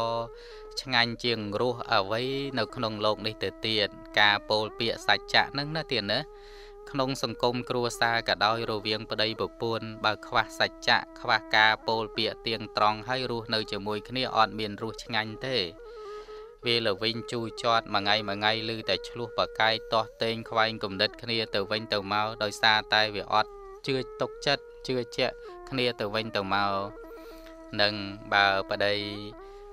ឆ្ងាញ់ជាងរស់អ្វីនៅក្នុងโลกនេះទៅទៀតការពោលពាក្យសច្ចៈនឹងណាទៀតណាក្នុងសង្គមគ្រួសារក៏ដោយរវាងប្តីប្រពន្ធបើខ្វះសច្ចៈខ្វះការពោលពាក្យទៀងត្រង់ហើយរស់នៅជាមួយគ្នាអត់មានរសឆ្ងាញ់ទេ វាលវិញជូរចត់មួយថ្ងៃមួយថ្ងៃឮតែឆ្លោះបកាយទាស់តេងខ្វែងគំនិតគ្នាទៅវិញទៅមកដោយសារតែវាអត់ជឿទុកចិត្តជឿជាក់គ្នាទៅវិញទៅមកនឹងបើប្តី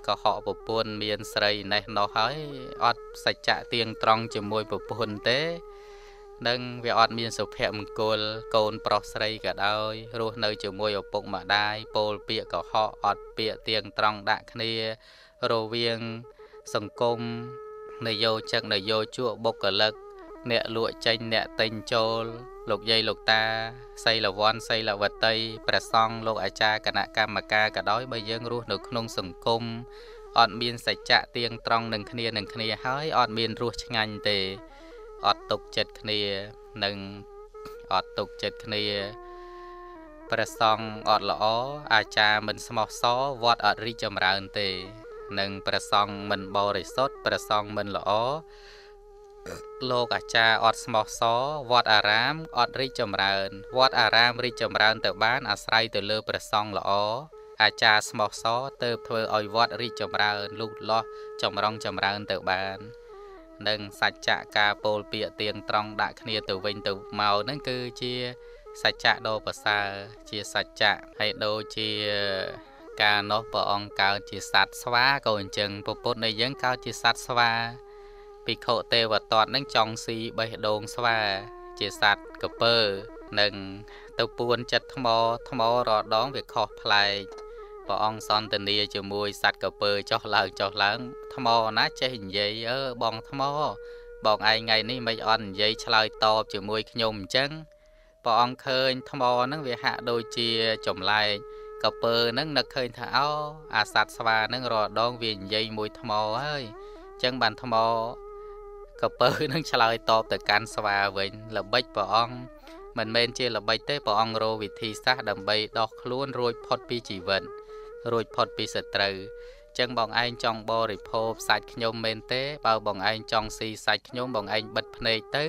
កុហកប្រពន្ធមានស្រីណេះនោះហើយអត់សច្ចៈទៀងត្រង់ជាមួយប្រពន្ធទេនឹងវាអត់មានសុភមង្គលកូនប្រុសស្រីក៏ដោយរស់នៅជាមួយឪពុកម្ដាយពោលពាក្យកុហកអត់ពាក្យទៀងត្រង់ដាក់គ្នារវាង សង្គមនយោជិកនយោជកបុគ្គលិក អ្នកលក់ចេញអ្នកទិញចូល លោកយាយលោកតាសីលវ័នសីលវតីព្រះសង្ឃលោកអាចារ្យគណៈកម្មការក៏ដោយបើយើងរស់នៅក្នុងសង្គមអត់មានសច្ចៈទៀងត្រង់នឹងគ្នានឹងគ្នាហើយអត់មានរសឆ្ងាញ់ទេអត់ទុកចិត្តគ្នានឹងអត់ទុកចិត្តគ្នាព្រះសង្ឃអត់ល្អអាចារ្យមិនស្មោះសរវត្តអត់រីកចម្រើនទេ និងព្រះសង្ឃមិនបរិសុទ្ធព្រះសង្ឃមិនល្អលោកអាចារ្យអត់ស្មោះសរវត្តអារាមអត់រីកចម្រើនវត្តអារាមរីកចម្រើនទៅបានអាស្រ័យទៅលើព្រះសង្ឃល្អអាចារ្យស្មោះសរទៅធ្វើឲ្យវត្តរីកចម្រើនលូតលាស់ចម្រុងចម្រើនទៅបាននិងសច្ចៈការពោលពាក្យទៀងត្រង់ដាក់គ្នាទៅវិញទៅមកហ្នឹងគឺជាសច្ចៈដ៏ប្រសើរជាសច្ចៈហើយដូចជា កាលនោះព្រះអង្គកើតជាសត្វស្វាក៏អញ្ចឹងពុទ្ធនៃយើងកើតជាសត្វស្វាភិក្ខុទេវតតនឹងចង់ស៊ីបេះដូងស្វា ជាសត្វកពើនិងទៅពួនចិត្តថ្មថ្មរដងវាខុសប្លែកព្រះអង្គសន្តានាជាមួយសត្វកពើចុះឡើងចុះឡើងថ្មណាចេះនិយាយអឺបងថ្ម បងឯងថ្ងៃនេះមិនអត់និយាយឆ្លើយតបជាមួយខ្ញុំអញ្ចឹងព្រះអង្គឃើញថ្មហ្នឹងវាហាក់ដូចជាចម្លែក កពើហ្នឹងនឹកឃើញថាអូអាសត្វស្វាហ្នឹងរដងវានិយាយមួយថ្មហើយអញ្ចឹងបានថ្មកពើនឹងឆ្លើយតបទៅកាន់ស្វាវិញល្បិចព្រះអង្គមិនមែនជាល្បិចទេព្រះអង្គរកវិធីសាស្ត្រដើម្បីដោះខ្លួនរួចផុតពីជីវិតរួចផុតពីសត្រូវចឹងបងឯងចង់បរិភោគសាច់ខ្ញុំមែនទេ បើបងឯងចង់ស៊ីសាច់ខ្ញុំបងឯងបិទភ្នែកទៅ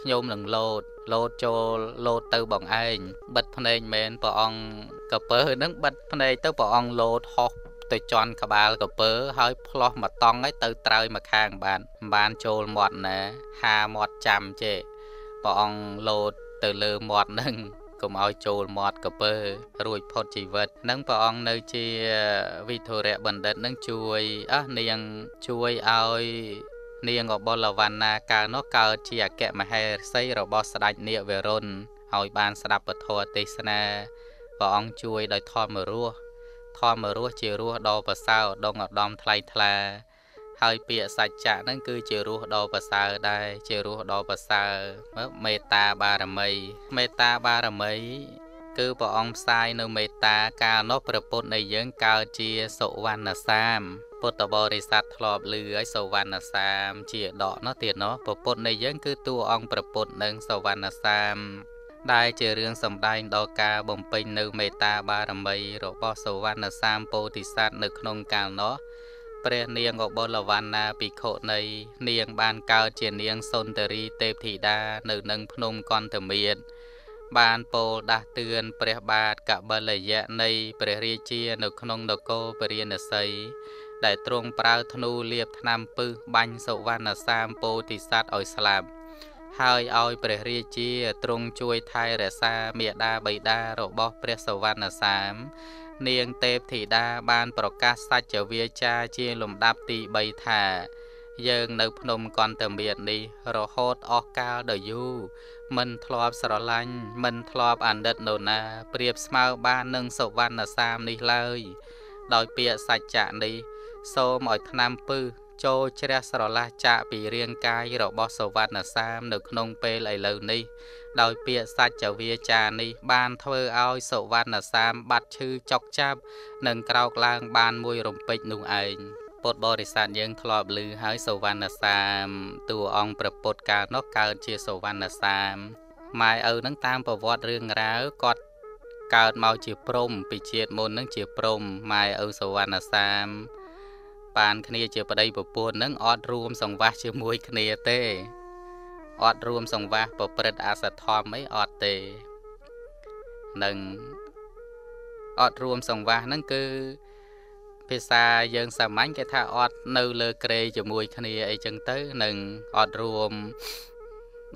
ខ្ញុំនឹងលោត លោតចូលលោតទៅបងឯងបិទភ្នែកមែនព្រះអង្គកពើនឹងបិទភ្នែកទៅព្រះអង្គលោតហោះទៅជន់ក្បាលកពើហើយផ្លោះមកតង់ឲ្យទៅត្រើយមកខាងបានបានចូលមាត់ណាហាមាត់ចាំចេព្រះអង្គលោតទៅលើមាត់នឹងកុំឲ្យចូលមាត់កពើរួចផុតជីវិតនឹងព្រះអង្គនៅជាវិធរៈបណ្ឌិតនឹងជួយអះនាងជួយឲ្យ នាងអបុលវណ្ណាកាលនោះកើតជាអគ្គមហេសីរបស់ស្ដេចនាគវរុណឲ្យបានស្ដាប់ពធទេសនាព្រះអង្គជួយដោយធម្មរស់ធម្មរស់ជារស់ដ៏ប្រសើរដងឧត្តមថ្លៃថ្លា ហើយពាក្យសច្ចៈហ្នឹងគឺជារស់ដ៏ប្រសើរដែរជារស់ដ៏ប្រសើរមេត្តាបារមី មេត្តាបារមីគឺព្រះអង្គផ្សាយនៅមេត្តាកាលនោះព្រះពុទ្ធនៃយើងកើតជាសុវណ្ណសាម ពុទ្ធបរិស័ទធ្លាប់ឮឲ្យសុវណ្ណសាមជាដកនោះទៀតនោះព្រះពុទ្ធនៃយើងគឺតួអង្គព្រះពុទ្ធនិងសុវណ្ណសាមដែលជារឿងសម្ដែងដល់ការបំពេញនៅមេត្តាបារមីរបស់សវណ្ណសាមពោធិសត្វនៅក្នុងកាលនោះព្រះនាងអបុលវណ្ណាភិក្ខុនៃនាងបានកើតជានាងសុន្ទរីទេពធីតានៅនឹងភ្នំកន្តមៀតបានពោលដាស់តឿនព្រះបាទកបលយៈនៃព្រះរាជានៅក្នុងនគរពរាណសី ដែលទ្រង់ប្រើធ្នូលៀបថ្នាំពឹសបាញ់សុវណ្ណសាមពោធិសត្វឲ្យស្លាប់ហើយឲ្យព្រះរាជាទ្រង់ជួយថែរក្សាមេដាបៃតារបស់ព្រះសវណ្ណសាម នាងទេពធីតាបានប្រកាសសច្ចវាចាជាលំដាប់ទី3ថាយើងនៅភ្នំកន្តមៀតនេះរហូតអស់កាលដ៏យូរមិនធ្លាប់ស្រឡាញ់មិនធ្លាប់អាណិតនរណាប្រៀបស្មើបាននឹងសវណ្ណសាមនេះឡើយ ដោយពាក្យសច្ចៈនេះ សូមឲ្យឆ្នាំពឹសចូលជ្រះស្រឡះចាកពីរាងកាយរបស់សវណ្ណសាមនៅក្នុងពេលឥឡូវនេះ ដោយពាក្យសច្ចវាចានេះបានធ្វើឲ្យសវណ្ណសាមបាត់ឈឺចុកចាប់ និងក្រោកឡើងបានមួយរំពេចនោះឯងពុទ្ធបរិស័ទយើងធ្លាប់ឮហើយសវណ្ណសាមតួអង្គប្រពុតកាលនោះកើតជាសវណ្ណសាមម៉ែឪនឹងតាមប្រវត្តិរឿងរ៉ាវគាត់កើតមកជាព្រំពីជាតិមុននឹងជាព្រំម៉ែឪសវណ្ណសាម បានគ្នាជាប្តីប្រពន្ធនឹងអត់រួមសង្វាសជាមួយគ្នាទេអត់រួមសង្វាសប្រព្រឹត្តអសធម្មអីអត់ទេនឹងអត់រួមសង្វាសហ្នឹងគឺភាសាយើងសាមញ្ញគេថាអត់នៅលើក្រេជាមួយគ្នាអីចឹងទៅនឹងអត់រួម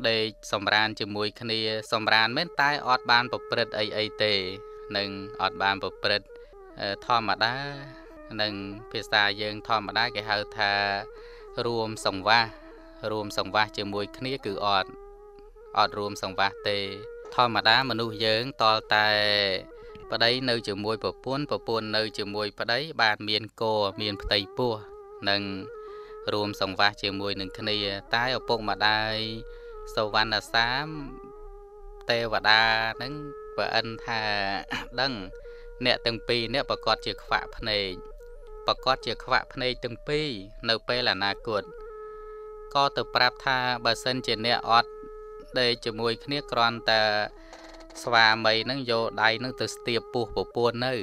ដេកសម្រានជាមួយគ្នា សម្រានមែនតែអត់បានប្រព្រឹត្តអីអីទេនឹងអត់បានប្រព្រឹត្តធម្មតា និងភាសាយើងធម្មតាគេហៅថារួមសង្វាសរួមសង្វាសជាមួយគ្នាគឺអត់អត់រួមសង្វាសទេ ធម្មតាមនុស្សយើងតលតែប្តីនៅជាមួយប្រពន្ធប្រពន្ធនៅជាមួយប្តីបានមានកោមានផ្ទៃពោះនិងរួមសង្វាសជាមួយនឹងគ្នា តែឪពុកម្ដាយសវណ្ណសាមទេវតានឹងប្រអិនថាដឹង អ្នកទាំងពីរអ្នកប្រកាសជាខ្វាក់ភ្នែក ប្រកាសជាខ្វាក់ភ្នែកទាំងពីរនៅពេលអនាគតក៏ទៅប្រាប់ថាបើសិនជាអ្នកអត់ដេកជាមួយគ្នាគ្រាន់តែស្វាមីនឹងយកដៃនឹងទៅស្ទាបពោះប្រពន្ធនៅ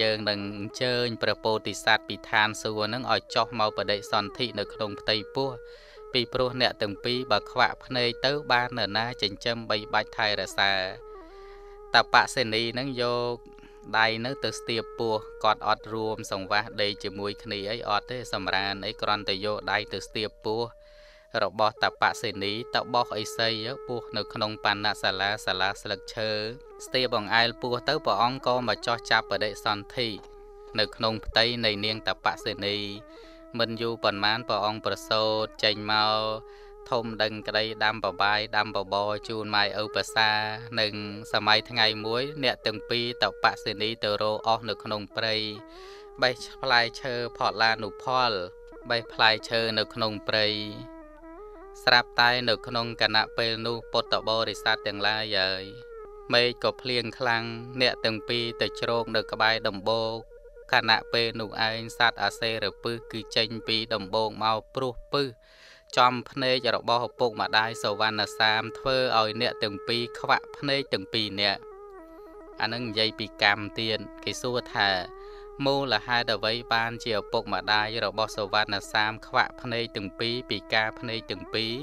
យើងនឹងអញ្ជើញព្រះពោធិសត្វពីឋានសួគ៌នឹងឲ្យចុះមកបដិសន្ធិនៅក្នុងផ្ទៃពោះពីព្រោះអ្នកទាំងពីរបើខ្វាក់ភ្នែកទៅបាននរណាចិញ្ចឹមបីបាច់ថែរក្សាតបសេនីនឹងយក ដៃនៅទៅស្ទាបពោះគាត់អត់រួមសង្វាស់ដេកជាមួយគ្នាអីអត់ទេសម្រានអីគ្រាន់តែយកដៃទៅស្ទាបពោះរបស់តបសេនីតបោះអីសីពោះនៅក្នុងបណ្ណសាលាសាលាស្លឹកឈើស្ទាបអង្អែលពោះទៅព្រះអង្គក៏មកចោះចាប់បដិសន្ធិនៅក្នុងផ្ទៃនៃនាងតបសេនីមិនយូរប៉ុន្មានព្រះអង្គប្រសូតចេញមក ធំដឹងក្តីដាំបបាយដាំបបរជូនម៉ែឪប្រសានិងសម័យថ្ងៃមួយ អ្នកទាំងពីរតបសេនីទៅរកអស់នៅក្នុងព្រៃបេះផ្លែឈើផតឡានុផលបេះផ្លែឈើនៅក្នុងព្រៃស្រាប់តែនៅក្នុងគណៈពេលនោះពុទ្ធបរិស័ទទាំងឡាយហើយមេឃក៏ភ្លៀងខ្លាំងអ្នកទាំងពីរទៅជ្រកនៅក្បែរដំបូកខណៈពេលនោះឯងសត្វអាសេរពឹសគឺចេញពីដំបូងមកព្រោះពឹស ចំភ្នែករបស់ឪពុកម្ដាយសវណ្ណសាមធ្វើឲ្យអ្នកទាំងពីរខ្វាក់ភ្នែកទាំងពីរនាក់អានឹងនិយាយពីកម្មទៀតគេសួរថាមូលហេតុអ្វីបានជាឪពុកម្ដាយរបស់សវណ្ណសាមខ្វាក់ភ្នែកទាំងពីរពីការភ្នែកទាំងពីរ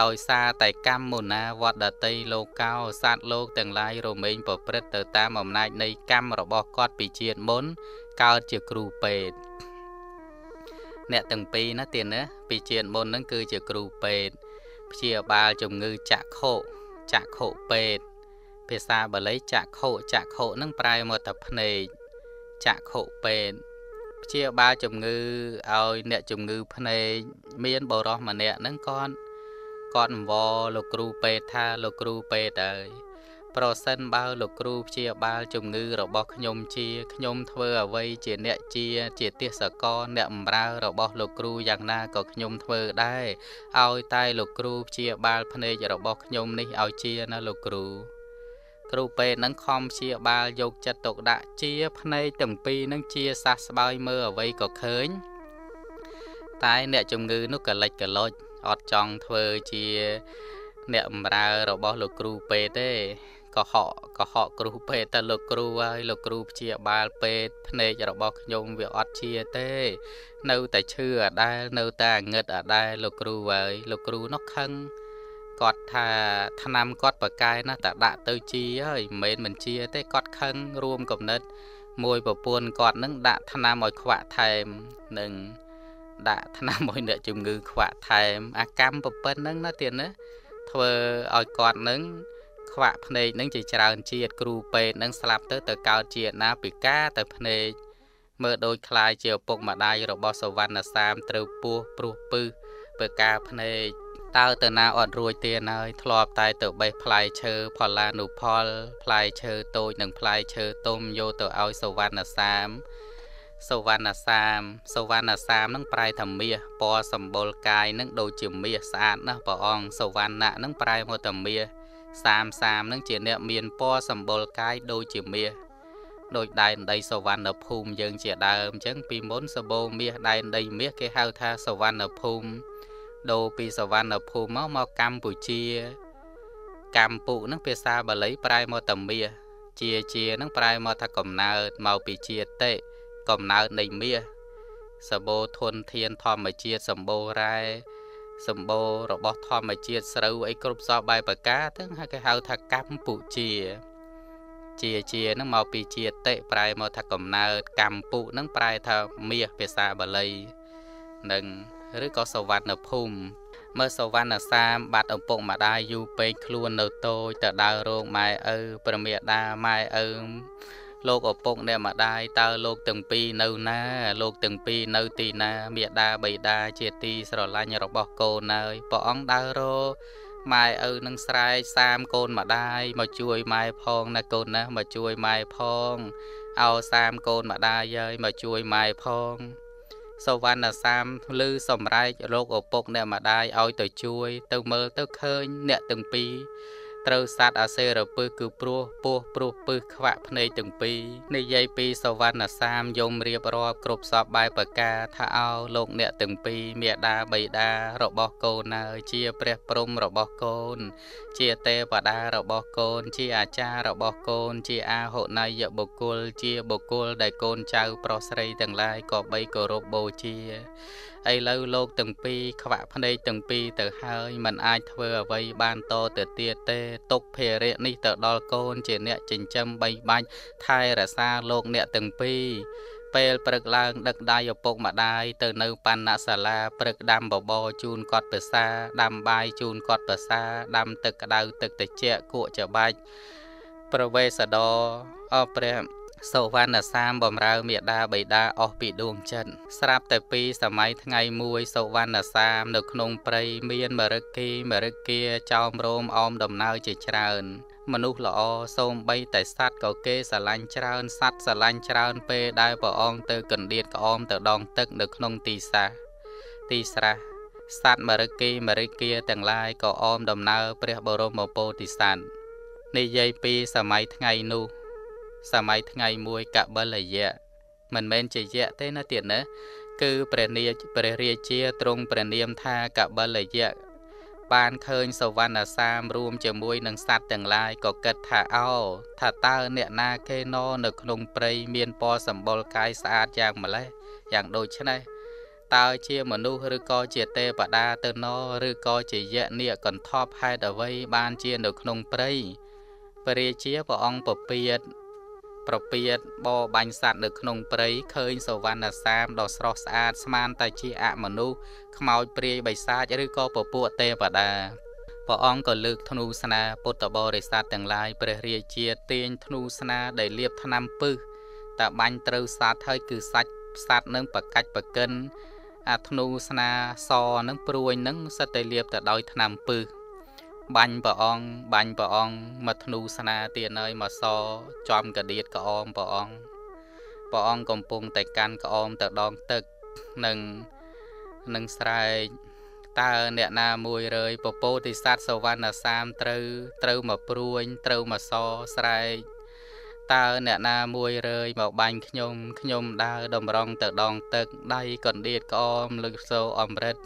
ដោយសារតែកម្មមុណាវត្តដតីលោកោសត្វលោកទាំងឡាយរមែងប្រព្រឹត្តទៅតាមអំណាចនៃកម្មរបស់គាត់ពីជាតិមុនកើតជាគ្រូពេទ្យ អ្នកទាំងពីរណាទៀតណាពីជាតិមុនហ្នឹងគឺជាគ្រូពេទ្យព្យាបាលជំងឺចក្ខុចក្ខុពេទ្យភាសាបាលីចក្ខុចក្ខុហ្នឹងប្រែមកថាភ្នែកចក្ខុពេទ្យព្យាបាលជំងឺឲ្យអ្នកជំងឺភ្នែកមានបរោះម្នាក់ហ្នឹងគាត់គាត់អង្វរលោកគ្រូពេទ្យថាលោកគ្រូពេទ្យអើយ ប្រសិនបើលោកគ្រូព្យាបាលជំងឺរបស់ខ្ញុំជាខ្ញុំធ្វើអ្វីជាអ្នកជាជាទេសកលអ្នកបម្រើរបស់លោកគ្រូយ៉ាងណាក៏ខ្ញុំធ្វើដែរឲ្យតែលោកគ្រូព្យាបាលភ្នែករបស់ខ្ញុំនេះឲ្យជាណាលោកគ្រូគ្រូពេទ្យនឹងខំព្យាបាលយកចិត្តទុកដាក់ជាភ្នែកទាំងពីរនឹងជាសះស្បើយមើលអ្វីក៏ឃើញតែអ្នកជំងឺនោះក៏លិចក៏លុចអត់ចង់ធ្វើជាអ្នកបម្រើរបស់លោកគ្រូពេទ្យទេ កុហកកុហកគ្រូពេទ្យតែលោកគ្រូហើយលោកគ្រូព្យាបាលពេទ្យភ្នែករបស់ខ្ញុំវាអត់ជាទេ នៅតែឈឺអដែលនៅតែងឹតអដែលលោកគ្រូហើយលោកគ្រូនោះខឹងគាត់ថាឆ្នាំគាត់ប្រកែណាតែដាក់ទៅជាហើយមិនមែនមិនជាទេគាត់ខឹងរួមកំណត់មួយប្រពន្ធគាត់នឹងដាក់ឆ្នាំឲ្យខ្វាក់ថែមនឹងដាក់ឆ្នាំឲ្យអ្នកជំងឺខ្វាក់ថែមអាកម្មប្រពន្ធហ្នឹងណាទៀតណាធ្វើឲ្យគាត់នឹង ខ្វាក់ភ្នែកនឹងជាច្រើនជាតិគ្រូពេទ្យនឹងស្លាប់ទៅទៅកើតជាតិណាពិការទៅភ្នែកមើលដូចคล้ายជាឪពុកម្ដាយរបស់សវណ្ណសាមត្រូវពោះព្រោះពឹសបើការភ្នែកតើទៅណាអត់រួចទេហើយធ្លាប់តែទៅបេះផ្លែឈើផល្លានុផលផ្លែឈើតូចនិងផ្លែឈើទុំយកទៅឲ្យសវណ្ណសាមសវណ្ណសាមសវណ្ណសាមនឹងប្រែថាមាសពណ៌សម្បុរកាយនឹងដូចជាមាសស្អាតណាស់ព្រះអង្គសវណ្ណៈនឹងប្រែមកថាមាស សាមសាមនឹងជាអ្នកមានពណ៌សម្បុរកាយដូចជាមាសដោយដែនដីសវណ្ណភូមិយើងជាដើមអញ្ចឹងពីមុនសបោមាសដែនដីមាសគេហៅថាសវណ្ណភូមិដូរពីសវណ្ណភូមិមកមកកម្ពុជា កម្ពុនឹងភាសាបាលីប្រែមកតាមាសជាជានឹងប្រែមកថាកំណើតមកពីជាតិកំណើតនៃមាសសបោធនធានធម្មជាតិសម្បូររ៉ែ សម្បូររបស់ធម្មជាតិស្រូវអីគ្រប់សពបែបប្រការទាំងហៅគេហៅថាកម្ពុជា ជាជានឹងមកពីជាតិប្រែមកថាកំណើតកម្ពុនឹងប្រែថាមាសភាសាបាលីនឹងឬក៏សវណ្ណភូមិមើលសវណ្ណសាមបាត់ឪពុកម្ដាយយូរពេកខ្លួននៅតូចទៅដើររោងម៉ែឪប្រមេដាម៉ែឪ លោកឪពុកអ្នកម្ដាយតើលោកទាំងពីរនៅណា លោកទាំងពីរនៅទីណាមេដាបៃតាជាទីស្រឡាញ់របស់កូនហើយព្រះអង្គដើររកម៉ែឪនឹងស្រែកសាមកូនម្ដាយមកជួយម៉ែផងណាកូនណាមកជួយម៉ែផងអោសាមកូនម្ដាយហើយមកជួយម៉ែផងសវណ្ណសាមឮសម្រែកលោកឪពុកអ្នកម្ដាយឲ្យទៅជួយ ទៅមើលទៅឃើញអ្នកទាំងពីរ ត្រូវសត្វអាសេរពឹសគឺព្រោះពោះព្រោះពឹសខ្វាក់ភ្នែកទាំងពីរនិយាយពីសវណ្ណសាមយមរៀបរាប់គ្រប់សពបែបប្រការថាអោលោកអ្នកទាំងពីរមេដាបៃតារបស់កូនហើយជាព្រះព្រំរបស់កូន ជាទេវតារបស់កូន ជាអាចារ្យរបស់កូន ជាអាហុណយបុគ្គលជាបុគ្គលដែលកូនចៅប្រុសស្រីទាំងឡាយក៏បីគោរពបូជាឥឡូវលោកទាំងពីរខ្វាក់ភ្នែកទាំងពីរទៅហើយមិនអាចធ្វើអ្វីបានតទៅទៀតទេទុកភារៈនេះទៅដល់កូនជាអ្នកចិញ្ចឹមបីបាច់ថែរក្សាលោកអ្នកទាំងពីរពេលព្រឹកឡើងដឹកដៃឪពុកម្ដាយទៅនៅបណ្ណសាលាព្រឹកដាំបបរជូនគាត់ភាសាដាំបាយជូនគាត់ភាសាដាំទឹកក្តៅទឹកត្រជាក់គក់ច្បាច់ប្រវេសដរអព្រះ សុវណ្ណសាមបំរើមេដាបៃតាអស់ពីដួងចិត្តស្រាប់តែពីសម័យថ្ងៃមួយសុវណ្ណសាមនៅក្នុងព្រៃមានមរិគីមរិគាចោមរោមអមដំណើរជាច្រើនមនុស្សល្អសូមបីតែសត្វក៏គេស្រឡាញ់ច្រើនសត្វស្រឡាញ់ច្រើនពេលដែលព្រះអង្គទៅកណ្ដៀតក្អមទៅដងទឹកនៅក្នុងទីសាសទីស្រះសត្វមរិគីមរិគាទាំងឡាយក៏អមដំណើរព្រះបរមពោធិសត្វនិយាយពីសម័យថ្ងៃនោះ សម័យថ្ងៃមួយកបិលយៈមិនមែនជាយៈទេណាទៀតណាគឺព្រះនាព្រះរាជាទ្រង់ព្រះនាមថាកបិលយៈបានឃើញសវណ្ណសាមរួមជាមួយនឹងសត្វទាំងឡាយក៏គិតថាអោថាតើអ្នកណាគេណនៅក្នុងព្រៃមានពណ៌សម្បុរកាយស្អាតយ៉ាងម្លេះយ៉ាងដូចនេះតើជាមនុស្សឬក៏ជាទេវតាទៅណឬក៏ជាយៈនាគកន្ធប់ហេតុអ្វីបានជានៅក្នុងព្រៃព្រះរាជាព្រះអង្គពពៀត ប្រពៀតបបាញ់សัตว์នៅក្នុងព្រៃឃើញសវណ្ណសាមដ៏ស្រស់ស្អាតស្មានតែជាអមនុស្សខ្មោចព្រាយបិសាចឬក៏ពពួកទេវតាព្រះអង្គក៏លើកធ្នូស្នាពុទ្ធបរិស័ទទាំងឡាយព្រះរាជាទាញធ្នូស្នាដែលលាបថ្នាំពឹសតែបាញ់ត្រូវសัตว์ហើយគឺសាច់សัตว์នឹងប្រកាច់ប្រកិនអាធ្នូស្នាសនឹងព្រួយនឹងសិតតែលាបទៅដោយថ្នាំពឹស បាញ់ព្រះអង្គបាញ់ព្រះអង្គមកធ្នូស្នាទៀតហើយមកសចំកដៀតក្អមព្រះអង្គព្រះអង្គកំពុងតែកាន់ក្អមទៅដងទឹកនឹងនឹងស្រែកតើអ្នកណាមួយរើយពពោទិស័តសវណ្ណសាមត្រូវត្រូវមកព្រួញត្រូវមកសស្រែកតើអ្នកណាមួយរើយមកបាញ់ខ្ញុំខ្ញុំដើរតម្រង់ទៅដងទឹកដៃកណ្ដៀតក្អមលើសូអមរិត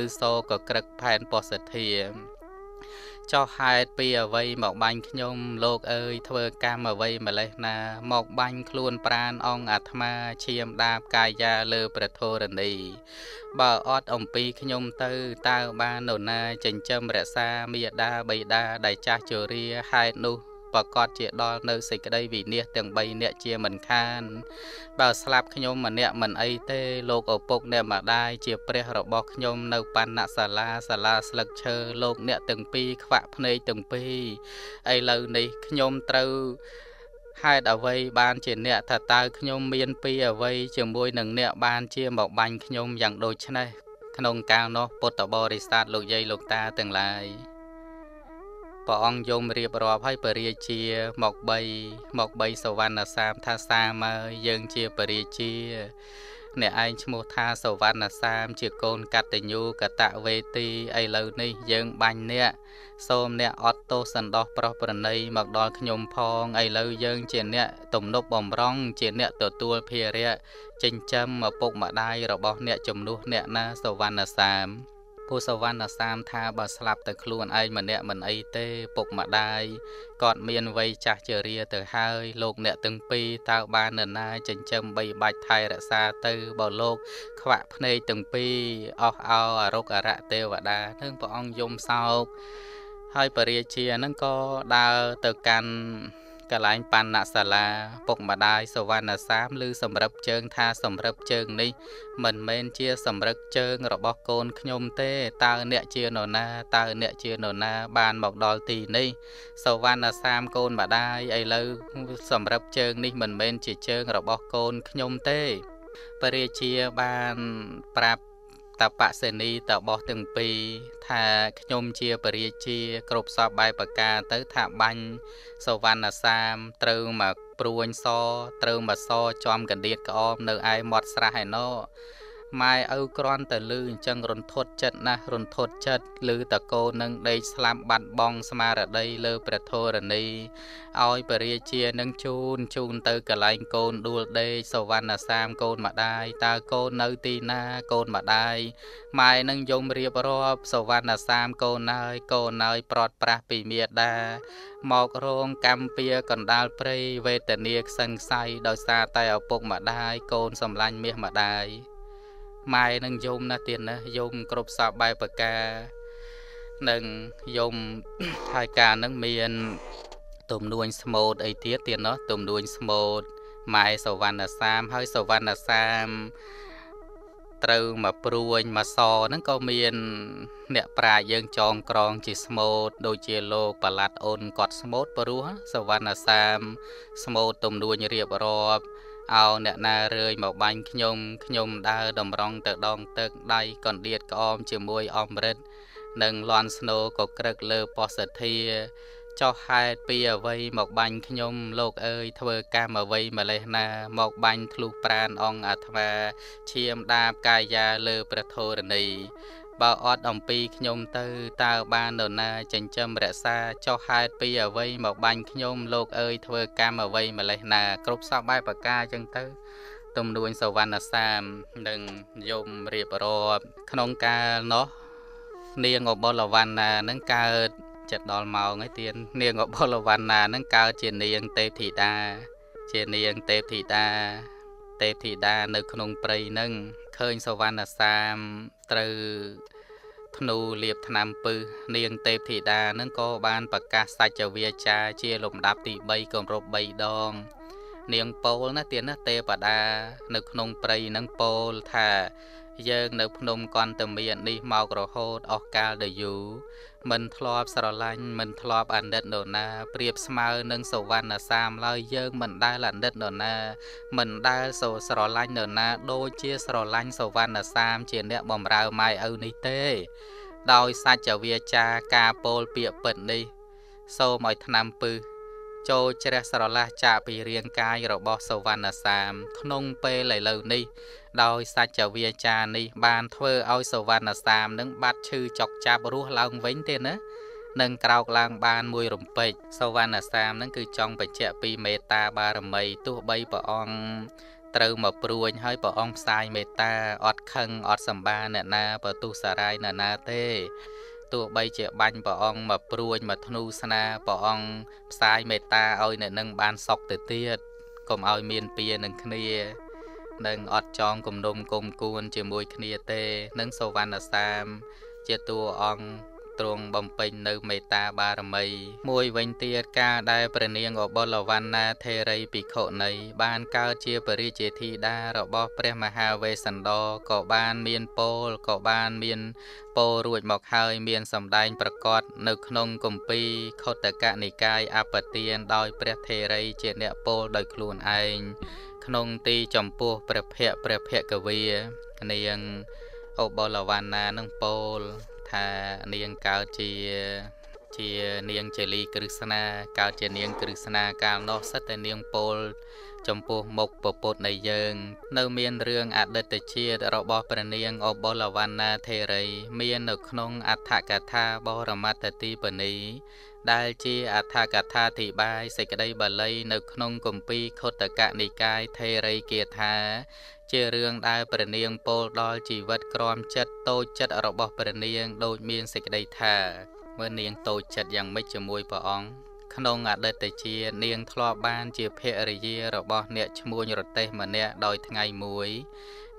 ឬសូក៏ក្រឹកផែនពោសធា ចោះហេតុពីអ្វីមកបាញ់ខ្ញុំលោកអើយធ្វើកម្មអ្វីម្លេះណា មកបាញ់ខ្លួនប្រានអង្គអាត្មាឈាមដាបកាយាលើព្រះធរណីបើអត់អំពីខ្ញុំទៅតើបាននរណាចិញ្ចឹមរក្សាមេដាបៃតាដែលចាស់ជរាហេតុនោះ ប្រកាសជាដល់នៅសេចក្តីវិនិច្ឆ័យទាំង3នាក់ជាមិនខាន បើស្លាប់ខ្ញុំម្នាក់មិនអីទេ លោកឪពុកអ្នកម្ដាយជាព្រះរបស់ខ្ញុំនៅបណ្ណសាលាសាលាស្លឹកឈើលោកអ្នកទាំងពីរខ្វាក់ភ្នែកទាំងពីរឥឡូវនេះខ្ញុំត្រូវហេតុអ្វីបានជាអ្នកថាតើខ្ញុំមានពីអ្វីជាមួយនឹងអ្នកបានជាមកបាញ់ខ្ញុំយ៉ាងដូចនេះក្នុងកាលនោះពុទ្ធបរិស័ទលោកយាយលោកតាទាំងឡាយ ព្រះអង្គយមរៀបរាប់ឲ្យពរាជាមក3មក3សវណ្ណសាមថាសាមើយើងជាពរាជាអ្នកឯងឈ្មោះថាសវណ្ណសាម ជាកូនកតញ្ញូកតវេទីឥឡូវនេះយើងបាញ់អ្នកសូមអ្នកអត់ទោសសន្តោសប្រុសប្រណីមកដល់ខ្ញុំផងឥឡូវយើងជាអ្នកទំនប់បំរុងជាអ្នកទទួលភារៈចិញ្ចឹមឪពុកម្ដាយរបស់អ្នកជំនួសអ្នកណាសវណ្ណសាម ពូសវណ្ណសាមថាបើស្លាប់ទៅខ្លួនឯងម្នាក់មិនអីទេពុកម្ដាយគាត់មានវ័យចាស់ជរាទៅហើយលោកអ្នកទាំងពីរតើបាននរណាចិញ្ចឹមបីបាច់ថែរក្សាទៅបើលោក ខ្វាក់ភ្នែកទាំងពីរអស់អោអរុកអរៈទេវតានឹងព្រះអង្គយំសោកហើយពរាជានឹងក៏ដើរទៅកាន់ កន្លែងបណ្ណសាលាពុកម្ដាយសវណ្ណសាមឬសម្រាប់ជើងថាសម្រាប់ជើងនេះ មិនមែនជាសម្រាប់ជើងរបស់កូនខ្ញុំទេតើអ្នកជានរណាតើអ្នកជានរណា បានមកដល់ទីនេះសវណ្ណសាមកូនម្ដាយឥឡូវសម្រាប់ជើងនេះមិនមែនជាជើងរបស់កូនខ្ញុំទេពរាជាបានប្រាប់ តបសេនីតបោះទាំងពីរថាខ្ញុំជាពរាជា គ្រប់សពបែបប្រការទៅថាបាញ់សវណ្ណសាមត្រូវមកព្រួញសត្រូវមកសចំកណ្ដៀតក្អមនៅឯមាត់ស្រះឯណោ ម៉ែឪគ្រាន់តែលឺអញ្ចឹងរន្ធត់ចិត្តណាស់រន្ធត់ចិត្តឮតកូននឹងដេកស្លាប់បាត់បង់ស្មារតីលើព្រះធរណីឲ្យពរាជានឹងជូនជូនទៅកន្លែងកូនដួលដេកសវណ្ណសាមកូនម្ដាយតើកូននៅទីណាកូនម្ដាយម៉ែនឹងយំរៀបរាប់សវណ្ណសាមកូនហើយកូនហើយប្រត់ប្រាស់ពីមេដាមករងកម្មពៀកណ្ដាលព្រៃវេទនាខ្សឹងខ្សៃដោយសារតែឪពុកម្ដាយកូនសម្លាញ់មាសម្ដាយ ម៉ែនឹងយំណាទៀតណាយំគ្រប់សពបែបប្រការនឹងយំហើយការនឹងមានទំនួញស្មូតអីទៀតទៀតណោះទំនួញស្មូតម៉ែសវណ្ណសាមហើយសវណ្ណសាមត្រូវមកព្រួញមកសហ្នឹងក៏មាន អ្នកប្រាយើងចងក្រងជាស្មូត ដូចជាលោកប្រឡាត់អូនគាត់ស្មូតព្រោះសវណ្ណសាមស្មូតទំនួញរៀបរាប់ អោអ្នកណារឿយមកបាញ់ខ្ញុំខ្ញុំដើរតម្រង់ទៅដងទឹកដៃកណ្ដៀតក្អមជាមួយអមរិតនិងលន់ស្នូក៏ក្រឹកលើបសធា ចោះហេតុពីអ្វីមកបាញ់ខ្ញុំលោកអើយធ្វើកម្មអ្វីម្លេះណា មកបាញ់ធ្លុះប្រានអង្គអាត្មាឈាមដាបកាយាលើព្រះធរណី បើអត់អំពីខ្ញុំទៅតើបាននរណាចិញ្ចឹមរក្សាចោះហេតុពីអ្វីមកបាញ់ខ្ញុំលោកអើយធ្វើកម្មអ្វីម្លេះណា គ្រប់សពបែបប្រការចឹងទៅទំនួញសវណ្ណសាមនិងយមរៀបរាប់ក្នុងកាលនោះនាងអបុលវណ្ណានឹងកើតចិត្តដល់ម៉ោងហើយទៀននាងអបុលវណ្ណានឹងកើតជានាងទេពធីតា ជានាងទេពធីតា ទេពធីតានៅក្នុងព្រៃនឹងឃើញសវណ្ណសាមត្រូវធ្នូលៀបថ្នាំពឹសនាងទេពធីតានឹងក៏បានប្រកាសសច្ចវាចាជាលំដាប់ទី3គម្រប់3ដង នាងពោលណាទៀតណាទេវតានៅក្នុងព្រៃនឹងពោលថា យើងនៅភ្នំកន្តមាននេះមករហូតអស់កាលដ៏យូរមិនធ្លាប់ស្រឡាញ់មិនធ្លាប់អាណិតនរណាប្រៀបស្មើនឹងសវណ្ណសាមឡើយយើងមិនដែលអាណិតនរណា មិនដែលសូស្រឡាញ់នរណាដូចជាស្រឡាញ់សវណ្ណសាមជាអ្នកបំរើម៉ែឪនេះទេ ដោយសច្ចវាចាការពោលពាក្យពិតនេះ សូមឲ្យឆ្នាំពឹសចូលជ្រះស្រឡះចាកពីរាងកាយរបស់សវណ្ណសាម ក្នុងពេលឥឡូវនេះ ដោយសច្ចវាចានេះបានធ្វើឲ្យសវណ្ណសាមនឹងបាត់ឈឺចុកចាប់រស់ឡើងវិញទេណានឹងក្រោកឡើងបានមួយរំពេចសវណ្ណសាមនឹងគឺចង់បញ្ជាក់ពីមេត្តាបារមីទោះបីព្រះអង្គត្រូវមកព្រួញហើយព្រះអង្គផ្សាយមេត្តាអត់ខឹងអត់សម្បាអ្នកណាបទុសារាយអ្នកណាទេទោះបីជាបាញ់ព្រះអង្គមកព្រួញមកធ្នូស្នាព្រះអង្គផ្សាយមេត្តាឲ្យអ្នកនឹងបានសុខទៅទៀតកុំឲ្យមានពៀនឹងគ្នា នឹងអត់ចងគំនុំគុំគួនជាមួយគ្នាទេនឹងសវណ្ណសាម ជាតួអង្គទ្រង់បំពេញនៅមេត្តាបារមី មួយវិញទៀតការដែលព្រះនាងអបុលវណ្ណាថេរីភិក្ខុនីបានកើតជាពរិជាធីតារបស់ព្រះមហាវេស្សន្តរក៏បានមានពោលក៏បានមានពោលរួចមកហើយមានសម្ដែងប្រកាសនៅក្នុងគម្ពីរខុទ្ទកនិកាយអបទានដោយព្រះថេរីជាអ្នកពោលដោយខ្លួនឯង ក្នុងទីចំពោះព្រះភ័ក្រព្រះភគវានាងអបុលវណ្ណានឹងពោលថានាងកើតជាជានាងចេលីគ្រឹស្នាកើតជានាងគ្រឹស្នាកាលនោះសិតតែនាងពោលចំពោះមុខពពុទ្ធនៃយើង នៅមានរឿងអតីតជាតិរបស់ព្រះនាងអបុលវណ្ណាធេរី មាននៅក្នុងអដ្ឋកថាបរមត្តទីបនី ដែលជាអដ្ឋកថាធិបាយសេចក្តីបាលីនៅក្នុងគម្ពីរខុទ្ទកនិកាយថេរីគាថា ជារឿងដែលព្រះនាងពោលដល់ជីវិតក្រមចិត្តតូចចិត្តរបស់ព្រះនាងដូចមានសេចក្តីថាមើលនាងតូចចិត្តយ៉ាងម៉េចជាមួយព្រះអង្គក្នុងអតីតជានាងធ្លាប់បានជាភរិយារបស់អ្នកឈ្មួញរទេះម្នាក់ដោយថ្ងៃមួយ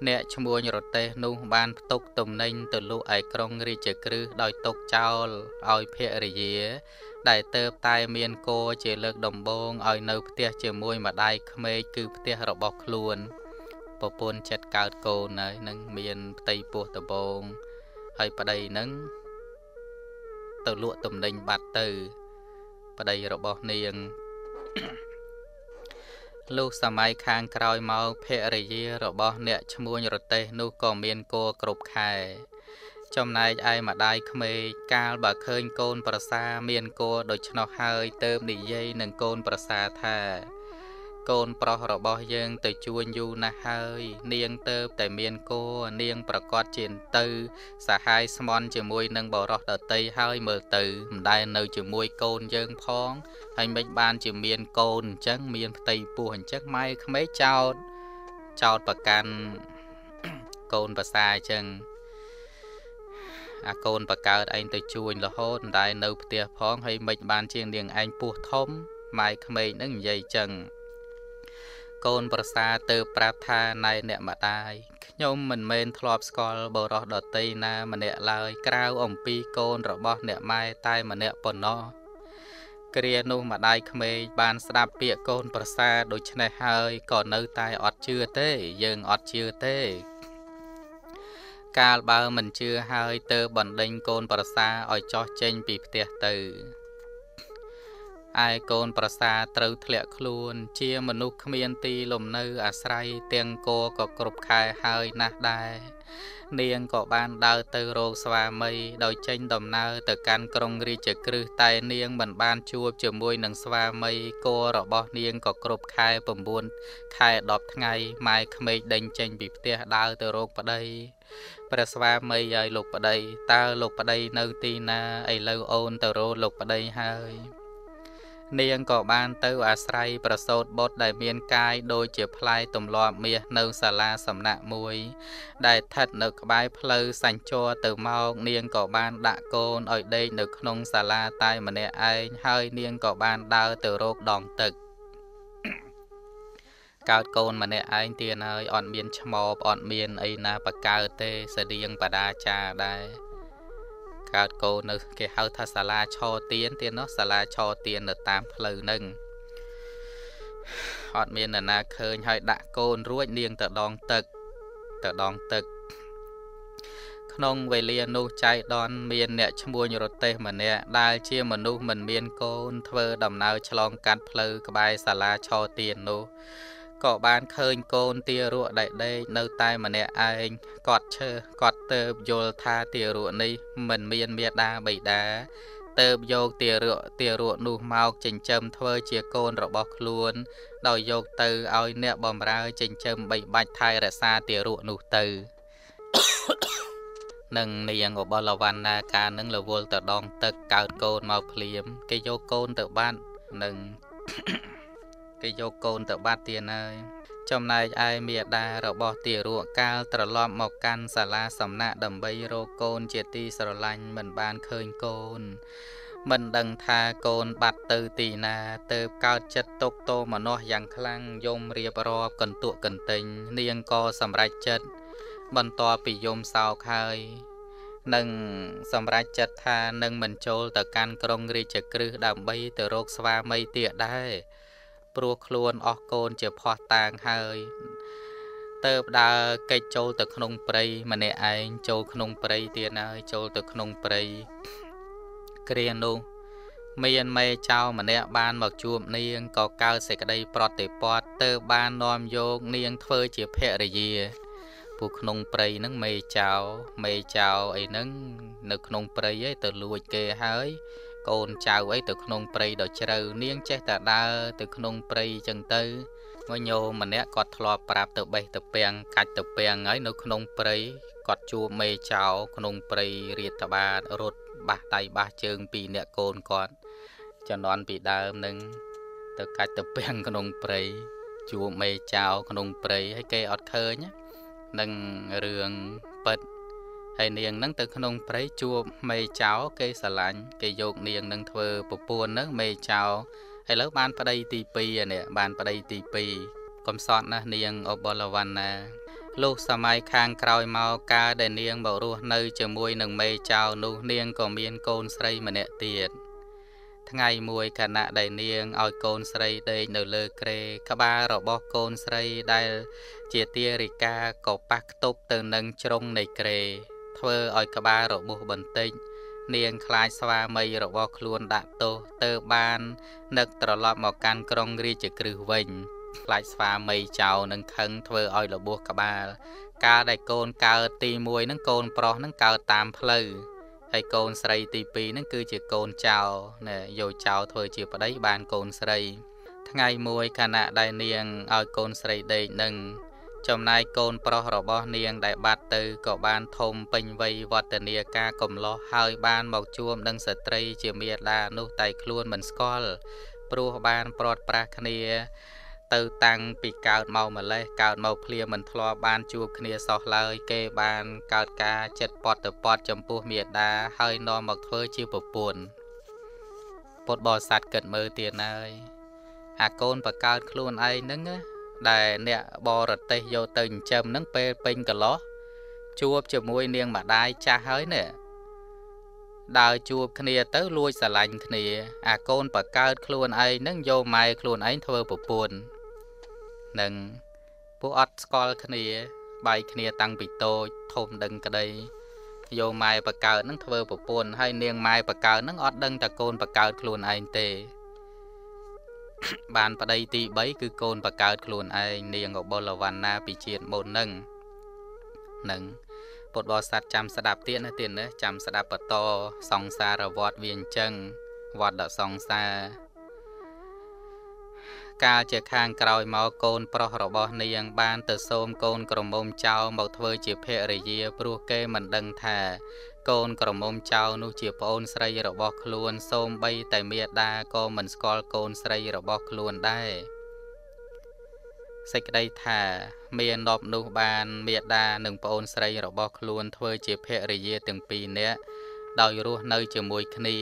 អ្នកឈ្មួញរទេះនោះបានផ្ទុកទំនិញទៅលក់ឯក្រុងរាជក្រឹសដោយទុកចោលឲ្យភរិយា ដែលទៅតែមានគោជាលើកដំបូងឲ្យនៅផ្ទះជាមួយម្ដាយក្មេកគឺផ្ទះរបស់ខ្លួនប្រពន្ធចិត្តកើតកូនហើយនឹងមានផ្ទៃពោះដបងហើយប្តីនឹងទៅលក់ទំនិញបាត់ទៅប្តីរបស់នាងលុះសម័យខាងក្រោយមកភរិយារបស់អ្នកឈ្មួញរទេះនោះក៏មានគោគ្រប់ខែ ចំណែកឯម្ដាយក្មេកកាលបើឃើញកូនប្រសា មានគោដូច្នោះហើយទៅនិយាយនឹងកូនប្រសាថា កូនប្រុសរបស់យើងទៅជួញយូរណាស់ហើយ នាងទៅតែមានគោនាងប្រកាសជាទៅសហាយស្មន់ជាមួយនឹងបរោះដតីហើយមើលទៅមិនដែលនៅជាមួយកូនយើងផងហើយមិនបានជាមានកូនអញ្ចឹងមានផ្ទៃពោះអញ្ចឹងម៉ែក្មេកចោតចោតប្រកាន់កូនប្រសាអញ្ចឹង អាកូនបកើតឯងទៅជួញរហូតមិនដែលនៅផ្ទះផងហើយមិនបានជាងនាងឯងពោះធំម៉ែក្មេកនឹងនិយាយចឹងកូនប្រសាទៅប្រាប់ថាណៃអ្នកម្ដាយខ្ញុំមិនមែនធ្លាប់ស្គាល់បរោះដតីណាម្នាក់ឡើយក្រៅអំពីកូនរបស់អ្នកម៉ែតែម្នាក់ប៉ុណ្ណោះគ្រានោះម្ដាយក្មេងបានស្ដាប់ពាក្យកូនប្រសាដូច្នេះហើយក៏នៅតែអត់ជឿទេ យើងអត់ជឿទេ កាលបើមិនជឿហើយទៅបណ្ដេញកូនប្រសាឲ្យចោះចេញពីផ្ទះទៅឯកូនប្រសាត្រូវធ្លាក់ខ្លួន ជាមនុស្សគ្មានទីលំនៅអាស្រ័យទាំងគោក៏គ្រប់ខែហើយណាស់ដែរនាងក៏បានដើរទៅរកស្វាមី ដោយចេញដំណើរទៅកាន់ក្រុងរាជក្រឹសតែនាងមិនបានជួបជាមួយនឹងស្វាមីគោរបស់នាងក៏គ្រប់ខែ9ខែ10ថ្ងៃម៉ែក្មេកដេញចេញពីផ្ទះដើរទៅរកប្តី ព្រះស្វាមីឲ្យលោកប្តីតើលោកប្តីនៅទីណាឥឡូវអូនទៅរកលោកប្តីហើយនាងក៏បានទៅអាស្រ័យប្រសូតបុត្រដែលមានកាយដូចជាផ្លែទម្លាប់មាសនៅសាលាសំណាក់មួយ ដែលស្ថិតនៅក្បែរផ្លូវសញ្ជរទៅមកនាងក៏បានដាក់កូនឲ្យដេកនៅក្នុងសាលាតែម្នាក់ឯងហើយនាងក៏បានដើរទៅរកដងទឹក កើតកូនម្នាក់ឯងទៀតហើយអត់មានឈ្មោះអត់មានអីណាបកើតទេស្តៀងបដាចាដែរកើតកូននៅគេហៅថាសាលាឆោទៀនទៀតនោះសាលាឆោទៀននៅតាមផ្លូវហ្នឹងអត់មាននរណាឃើញហើយដាក់កូនរួចនាងទៅដងទឹកទៅដងទឹក ក្នុងវេលានោះចៃដនមានអ្នកឈ្មួញរទេះម្នាក់ដែលជាមនុស្សមិនមានកូនធ្វើដំណើរឆ្លងកាត់ផ្លូវក្បែរសាលាឆោទៀននោះ ក៏បានឃើញកូនទារកដែលដេកនៅតែម្នាក់ឯងគាត់ឈើគាត់ទៅយល់ថាទារកនេះមិនមានមេដាបិតាទៅយកទារកទារកនោះមកចិញ្ចឹមធ្វើជាកូនរបស់ខ្លួន ដោយយកទៅឲ្យអ្នកបំរើចិញ្ចឹមបីបាច់ថែរក្សាទារកនោះទៅនឹងនាងអបលវណ្ណាការនឹងរវល់ទៅដងទឹកកើតកូនមកភ្លាម គេយកកូនទៅបាត់នឹង គេយកកូនទៅបាត់ទៀតហើយចំណែកឯមេដារបស់ទារកកាលត្រឡប់មកកាន់សាលាសំណាក់ដើម្បីរកកូនជាទីស្រឡាញ់មិនបានឃើញកូន មិនដឹងថាកូនបាត់ទៅទីណាទៅកើតចិត្តទុកទោមនោះយ៉ាងខ្លាំងយំរៀបរាប់កន្ទក់កន្ទិញនាងក៏សម្រេចចិត្តបន្ទាប់ពីយំសោកហើយនឹងសម្រេចចិត្តថានឹងមិនចូលទៅកាន់ក្រុងរាជក្រឹសដើម្បីទៅរកស្វាមីទៀតដែរ ព្រោះខ្លួនអស់កូនជាផោះតាងហើយទៅដើរកិច្ចចូលទៅក្នុងព្រៃម្នាក់ឯងចូលក្នុងព្រៃទៀតហើយចូលទៅក្នុងព្រៃគ្រានោះមានមេចៅម្នាក់បានមកជួបនាងក៏កើតសេចក្តីប្រតិពតទៅបាននាំយកនាងធ្វើជាភរិយាពូក្នុងព្រៃហ្នឹងមេចៅមេចៅអីហ្នឹងនៅក្នុងព្រៃឯងទៅលួចគេហើយ កូនចៅអីទៅក្នុងព្រៃដ៏ជ្រៅនាងចេះតែដើរទៅក្នុងព្រៃចឹងទៅមកញោមម្នាក់គាត់ធ្លាប់ប្រាប់ទៅបេះទៅពាំងកាច់ទៅពាំងហើយនៅក្នុងព្រៃគាត់ជួបមេចៅក្នុងព្រៃរៀតតបាតរត់បាសដៃបាសជើងពីអ្នកកូនគាត់ចំនួនពីដើមនឹងទៅកាច់ទៅពាំងក្នុងព្រៃជួបមេចៅក្នុងព្រៃហើយគេអត់ឃើញនឹងរឿងពិត ហើយនាងនឹងទៅក្នុងព្រៃជួបមេចៅគេស្រឡាញ់គេយកនាងនឹងធ្វើប្រពន្ធនឹងមេចៅឥឡូវបានប្តីទី2នេះបានប្តីទី2កំសត់ណាស់នាងអបលវណ្ណាលុះសម័យខាងក្រោយមកកាលដែលនាងមករស់នៅជាមួយនឹងមេចៅនោះនាងក៏មានកូនស្រីម្នាក់ទៀតថ្ងៃមួយខណៈដែលនាងឲ្យកូនស្រីដេកនៅលើគ្រែក្បាលរបស់កូនស្រីដែលជាទារិកាក៏ប៉ះខ្ទប់ទៅនឹងជ្រុងនៃគ្រែ ធ្វើឲ្យក្បាលរបួសបន្តិចនាងខ្លាចស្វាមីរបស់ខ្លួនដាក់ទោសទៅបាននឹកត្រឡប់មកកាន់ក្រុងរាជក្រឹសវិញខ្លាចស្វាមីចៅនឹងខឹងធ្វើឲ្យរបួសក្បាលកាលដែលកូនកើតទី1ហ្នឹងកូនប្រុសហ្នឹងកើតតាមផ្លូវហើយកូនស្រីទី2ហ្នឹងគឺជាកូនចៅណែយកចៅធ្វើជាប្តីបានកូនស្រី ថ្ងៃមួយខណៈដែលនាងឲ្យកូនស្រីដេកនឹង ចំណែកកូនប្រុសរបស់នាងដែលបាត់ទៅក៏បានធំពេញវ័យវឌ្ឍនាការកំឡោះហើយបានមកជួបនឹងស្ត្រីជាមេដានោះតែខ្លួនមិនស្គាល់ព្រោះបានព្រាត់ប្រាសគ្នា ទៅតាំងពីកើតមកម្លេះកើតមកភ្លាមមិនធ្លាប់បានជួបគ្នាសោះឡើយ គេបានកើតការចិត្តពត់ទៅពត់ចំពោះមេដាហើយនាំមកធ្វើជាប្រពន្ធពុទ្ធបរិស័ទគិតមើលទៀតហើយអាកូនបកើតខ្លួនឯងហ្នឹង ដែលអ្នកបរទេសយកទៅចិញ្ចឹមហ្នឹងពេលពេញកន្លោះជួបជាមួយនាងម្ដាយចាស់ហើយនេះដើរជួបគ្នាទៅលួចស្រឡាញ់គ្នា អាកូនបកើតខ្លួនឯងនឹងយកម៉ែខ្លួនឯងធ្វើប្រពន្ធនឹងពួកអត់ស្គាល់គ្នាបាយគ្នាតាំងពីតូចធំដឹងក្តីយកម៉ែបកើតនឹងធ្វើប្រពន្ធហើយនាងម៉ែបកើតនឹងអត់ដឹងតែកូនបកើតខ្លួនឯងទេ បានប្តីទី3គឺកូនបកើតខ្លួនឯងនាងអបុលវណ្ណាពីជាតិមុននឹងនឹងពុទ្ធបរិស័ទចាំស្ដាប់ទៀតណាទៀតណាចាំស្ដាប់បន្តសង្សារវត្តវាអញ្ចឹងវត្តដសង្សារកាលជាខាងក្រោយមកកូនប្រុសរបស់នាង បានទៅសូមកូនក្រមុំចៅមកធ្វើជាភរិយាព្រោះគេមិនដឹងថា កូនក្រមុំចៅនោះជាប្អូនស្រីរបស់ខ្លួនសូមបីតែមេដាក៏មិនស្គាល់កូនស្រីរបស់ខ្លួនដែរសេចក្តីថាមាននប់នោះបានមេដានិងប្អូនស្រីរបស់ខ្លួនធ្វើជាភរិយាទាំងពីរនាក់ដោយរស់នៅជាមួយគ្នា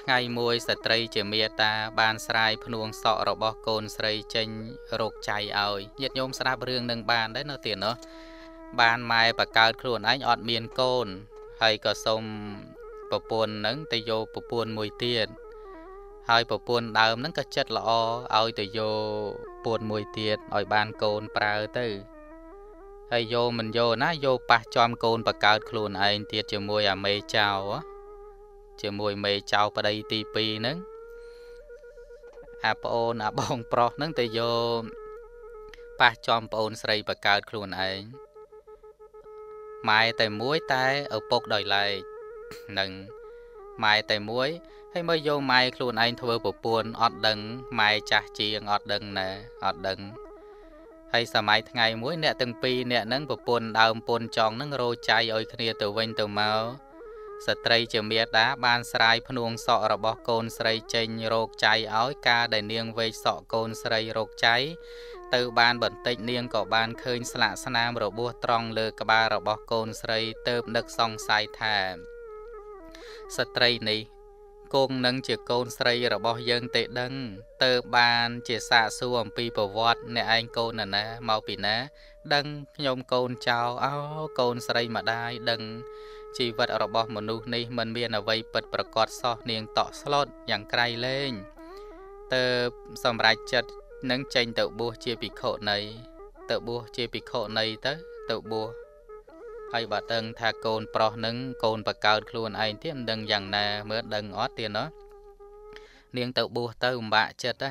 ថ្ងៃមួយស្ត្រីជាមេតាបានស្រាយភ្នួងសក់របស់កូនស្រីចេញរោគចៃឲ្យញាតិញោមស្ដាប់រឿងនឹងបានដែរនៅទៀតណោះ បានម៉ែបកើតខ្លួនឯងអត់មានកូន ហើយក៏សុំប្រពន្ធនឹងទៅយកប្រពន្ធមួយទៀតហើយប្រពន្ធដើមហ្នឹងក៏ចិត្តល្អឲ្យទៅយកពួនមួយទៀតឲ្យបានកូនប្រើទៅហើយយកមិនយកណាយកប៉ះចំកូនបកើតខ្លួនឯងទៀតជាមួយអាមេចៅជាមួយមេចៅប្តីទី2ហ្នឹងអាប្អូនអាបងប្រុសហ្នឹងទៅយកប៉ះចំប្អូនស្រីបកើតខ្លួនឯង ម៉ែតែមួយតែឪពុកដោយឡែកនឹងម៉ែតែមួយហើយមើលយកម៉ែខ្លួនឯងធ្វើប្រពន្ធអត់ដឹងម៉ែចាស់ជាងអត់ដឹងណាអត់ដឹងហើយសម័យថ្ងៃមួយអ្នកទាំងពីរអ្នកហ្នឹងប្រពន្ធដើមពន្ធចង់ហ្នឹងរោចៃឲ្យគ្នាទៅវិញទៅមកស្ត្រីជាមេដាបានស្រាយភ្នួងសក់របស់កូនស្រីចេញរោគចៃឲ្យការដែលនាងវេកសក់កូនស្រីរោគចៃ ទៅបានបន្តិចនាងក៏បានឃើញស្លាកស្នាមរបួសត្រង់លើក្បាលរបស់កូនស្រីទៅនឹកសង្ស័យថាស្ត្រីនេះគង់នឹងជាកូនស្រីរបស់យើងទេដឹងទៅបានជាសាកសួរអំពីប្រវត្តិអ្នកឯងកូនណាមកពីណា ដឹងខ្ញុំកូនចៅអោកូនស្រីម្ដាយដឹងជីវិតរបស់មនុស្សនេះមិនមានអ្វីពិតប្រកបសោះនាងតក់ស្លុតយ៉ាងក្រៃលែងទៅសម្រេចចិត្ត នឹងចេញទៅបួសជាភិក្ខុនីទៅបួសជាភិក្ខុនីទៅទៅបួសហើយបើដឹងថាកូនប្រុសនឹងកូនបកើតខ្លួនឯងទៀតមិនដឹងយ៉ាងណាមើលដឹងអត់ទៀតណោះនាងទៅបួសទៅម្បាក់ចិត្តណា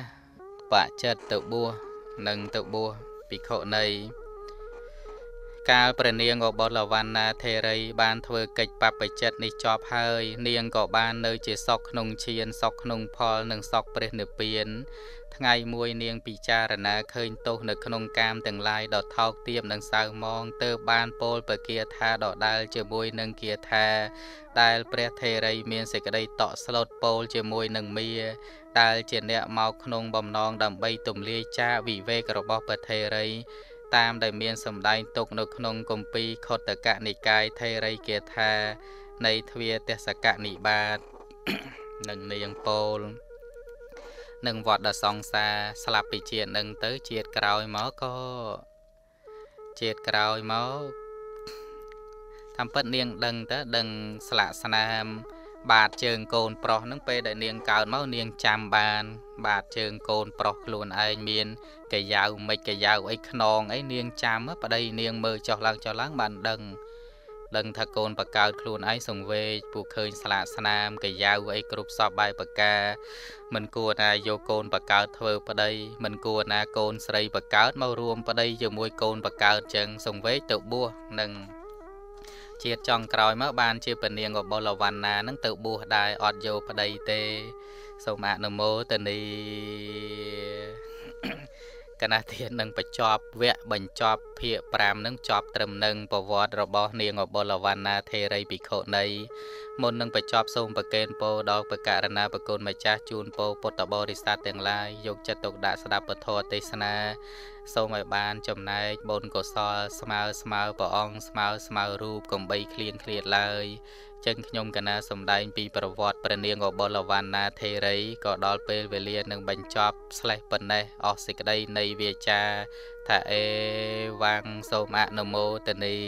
បាក់ចិត្តទៅបួសនឹងទៅបួសភិក្ខុនីកាលព្រះនាងអបលវណ្ណាធេរី បានធ្វើកិច្ចបព្វជិតនេះចប់ហើយ នាងក៏បាននៅជាសុខក្នុងឈានសុខក្នុងផលនិងសុខព្រះនិព្វាន ថ្ងៃមួយនាងពិចារណាឃើញទោសនៅក្នុងកាមទាំងឡាយដ៏ថោកទាបនិងសៅមងទើបបានពោលបគាថាដដែលជាមួយនឹងគាថាដែលព្រះថេរីមានសេចក្តីតក់ស្លុតពោលជាមួយនឹងមាដែលជាអ្នកមកក្នុងបំណងដើម្បីទម្លាយចាវិវេករបស់ព្រះថេរីតាមដែលមានសម្ដែងទុកនៅក្នុងគម្ពីរខុទ្ទកនិកាយថេរីគាថានៃទ្វាទេសកនិបាតនិងនាងពោល នឹងវត្តសង្សារស្លាប់ពីជាតិនឹងទៅជាតិក្រោយមកក៏ជាតិក្រោយមកតាមពិតនាងដឹងតើដឹងស្លាកស្នាម បាតជើងកូនប្រុសនឹងពេលដែលនាងកើតមកនាងចាំបាន បាតជើងកូនប្រុសខ្លួនឯងមានកាយ៉ាវមិនកាយ៉ាវអីខ្នងអីនាងចាំប្តីនាងមើលចុះឡើងចុះឡើងបានដឹង ដឹងថាកូនបកើតខ្លួនឯងសង្វេគពូឃើញស្លាកស្នាមកាយ៉ាវអីគ្រប់សពបែបប្រការមិនគួរណាយកកូនបកើតធ្វើប្តីមិនគួរណាកូនស្រីបកើតមករួមប្តីជាមួយកូនបកើតចឹងសង្វេគទៅបួសនឹងជាតិចង់ក្រោយមកបានជាពនាងអបុលវណ្ណានឹងទៅបួសដែរអត់យកប្តីទេសូមអនុមោទនី កណាធាននឹងបញ្ចប់វគ្គបញ្ចប់ភាគ5នឹងចប់ត្រឹមនឹងប្រវត្តិរបស់នាងអបុលវណ្ណាធេរីភិក្ខុនីមុននឹងបញ្ចប់សូមប្រកេនពរដល់បករណាប្រគុណម្ចាស់ជូនពរពុទ្ធបរិស័ទទាំងឡាយយកចិត្តទុកដាក់ស្ដាប់ពធទេសនា សូមឲ្យបានចំណែកបុណ្យកុសលស្មើស្មើព្រះអង្គស្មើស្មើរូបកំបីឃ្លៀងឃ្លាតឡើយចឹងខ្ញុំកណាសំដែងពីប្រវត្តិព្រះនាងអបលវណ្ណាថេរីក៏ដល់ពេលវេលានឹងបញ្ចប់ស្លេះប៉ុណ្ណេះអស់សេចក្តីនៃវាចាថាអេវ៉ាំងសូមអនុមោទនី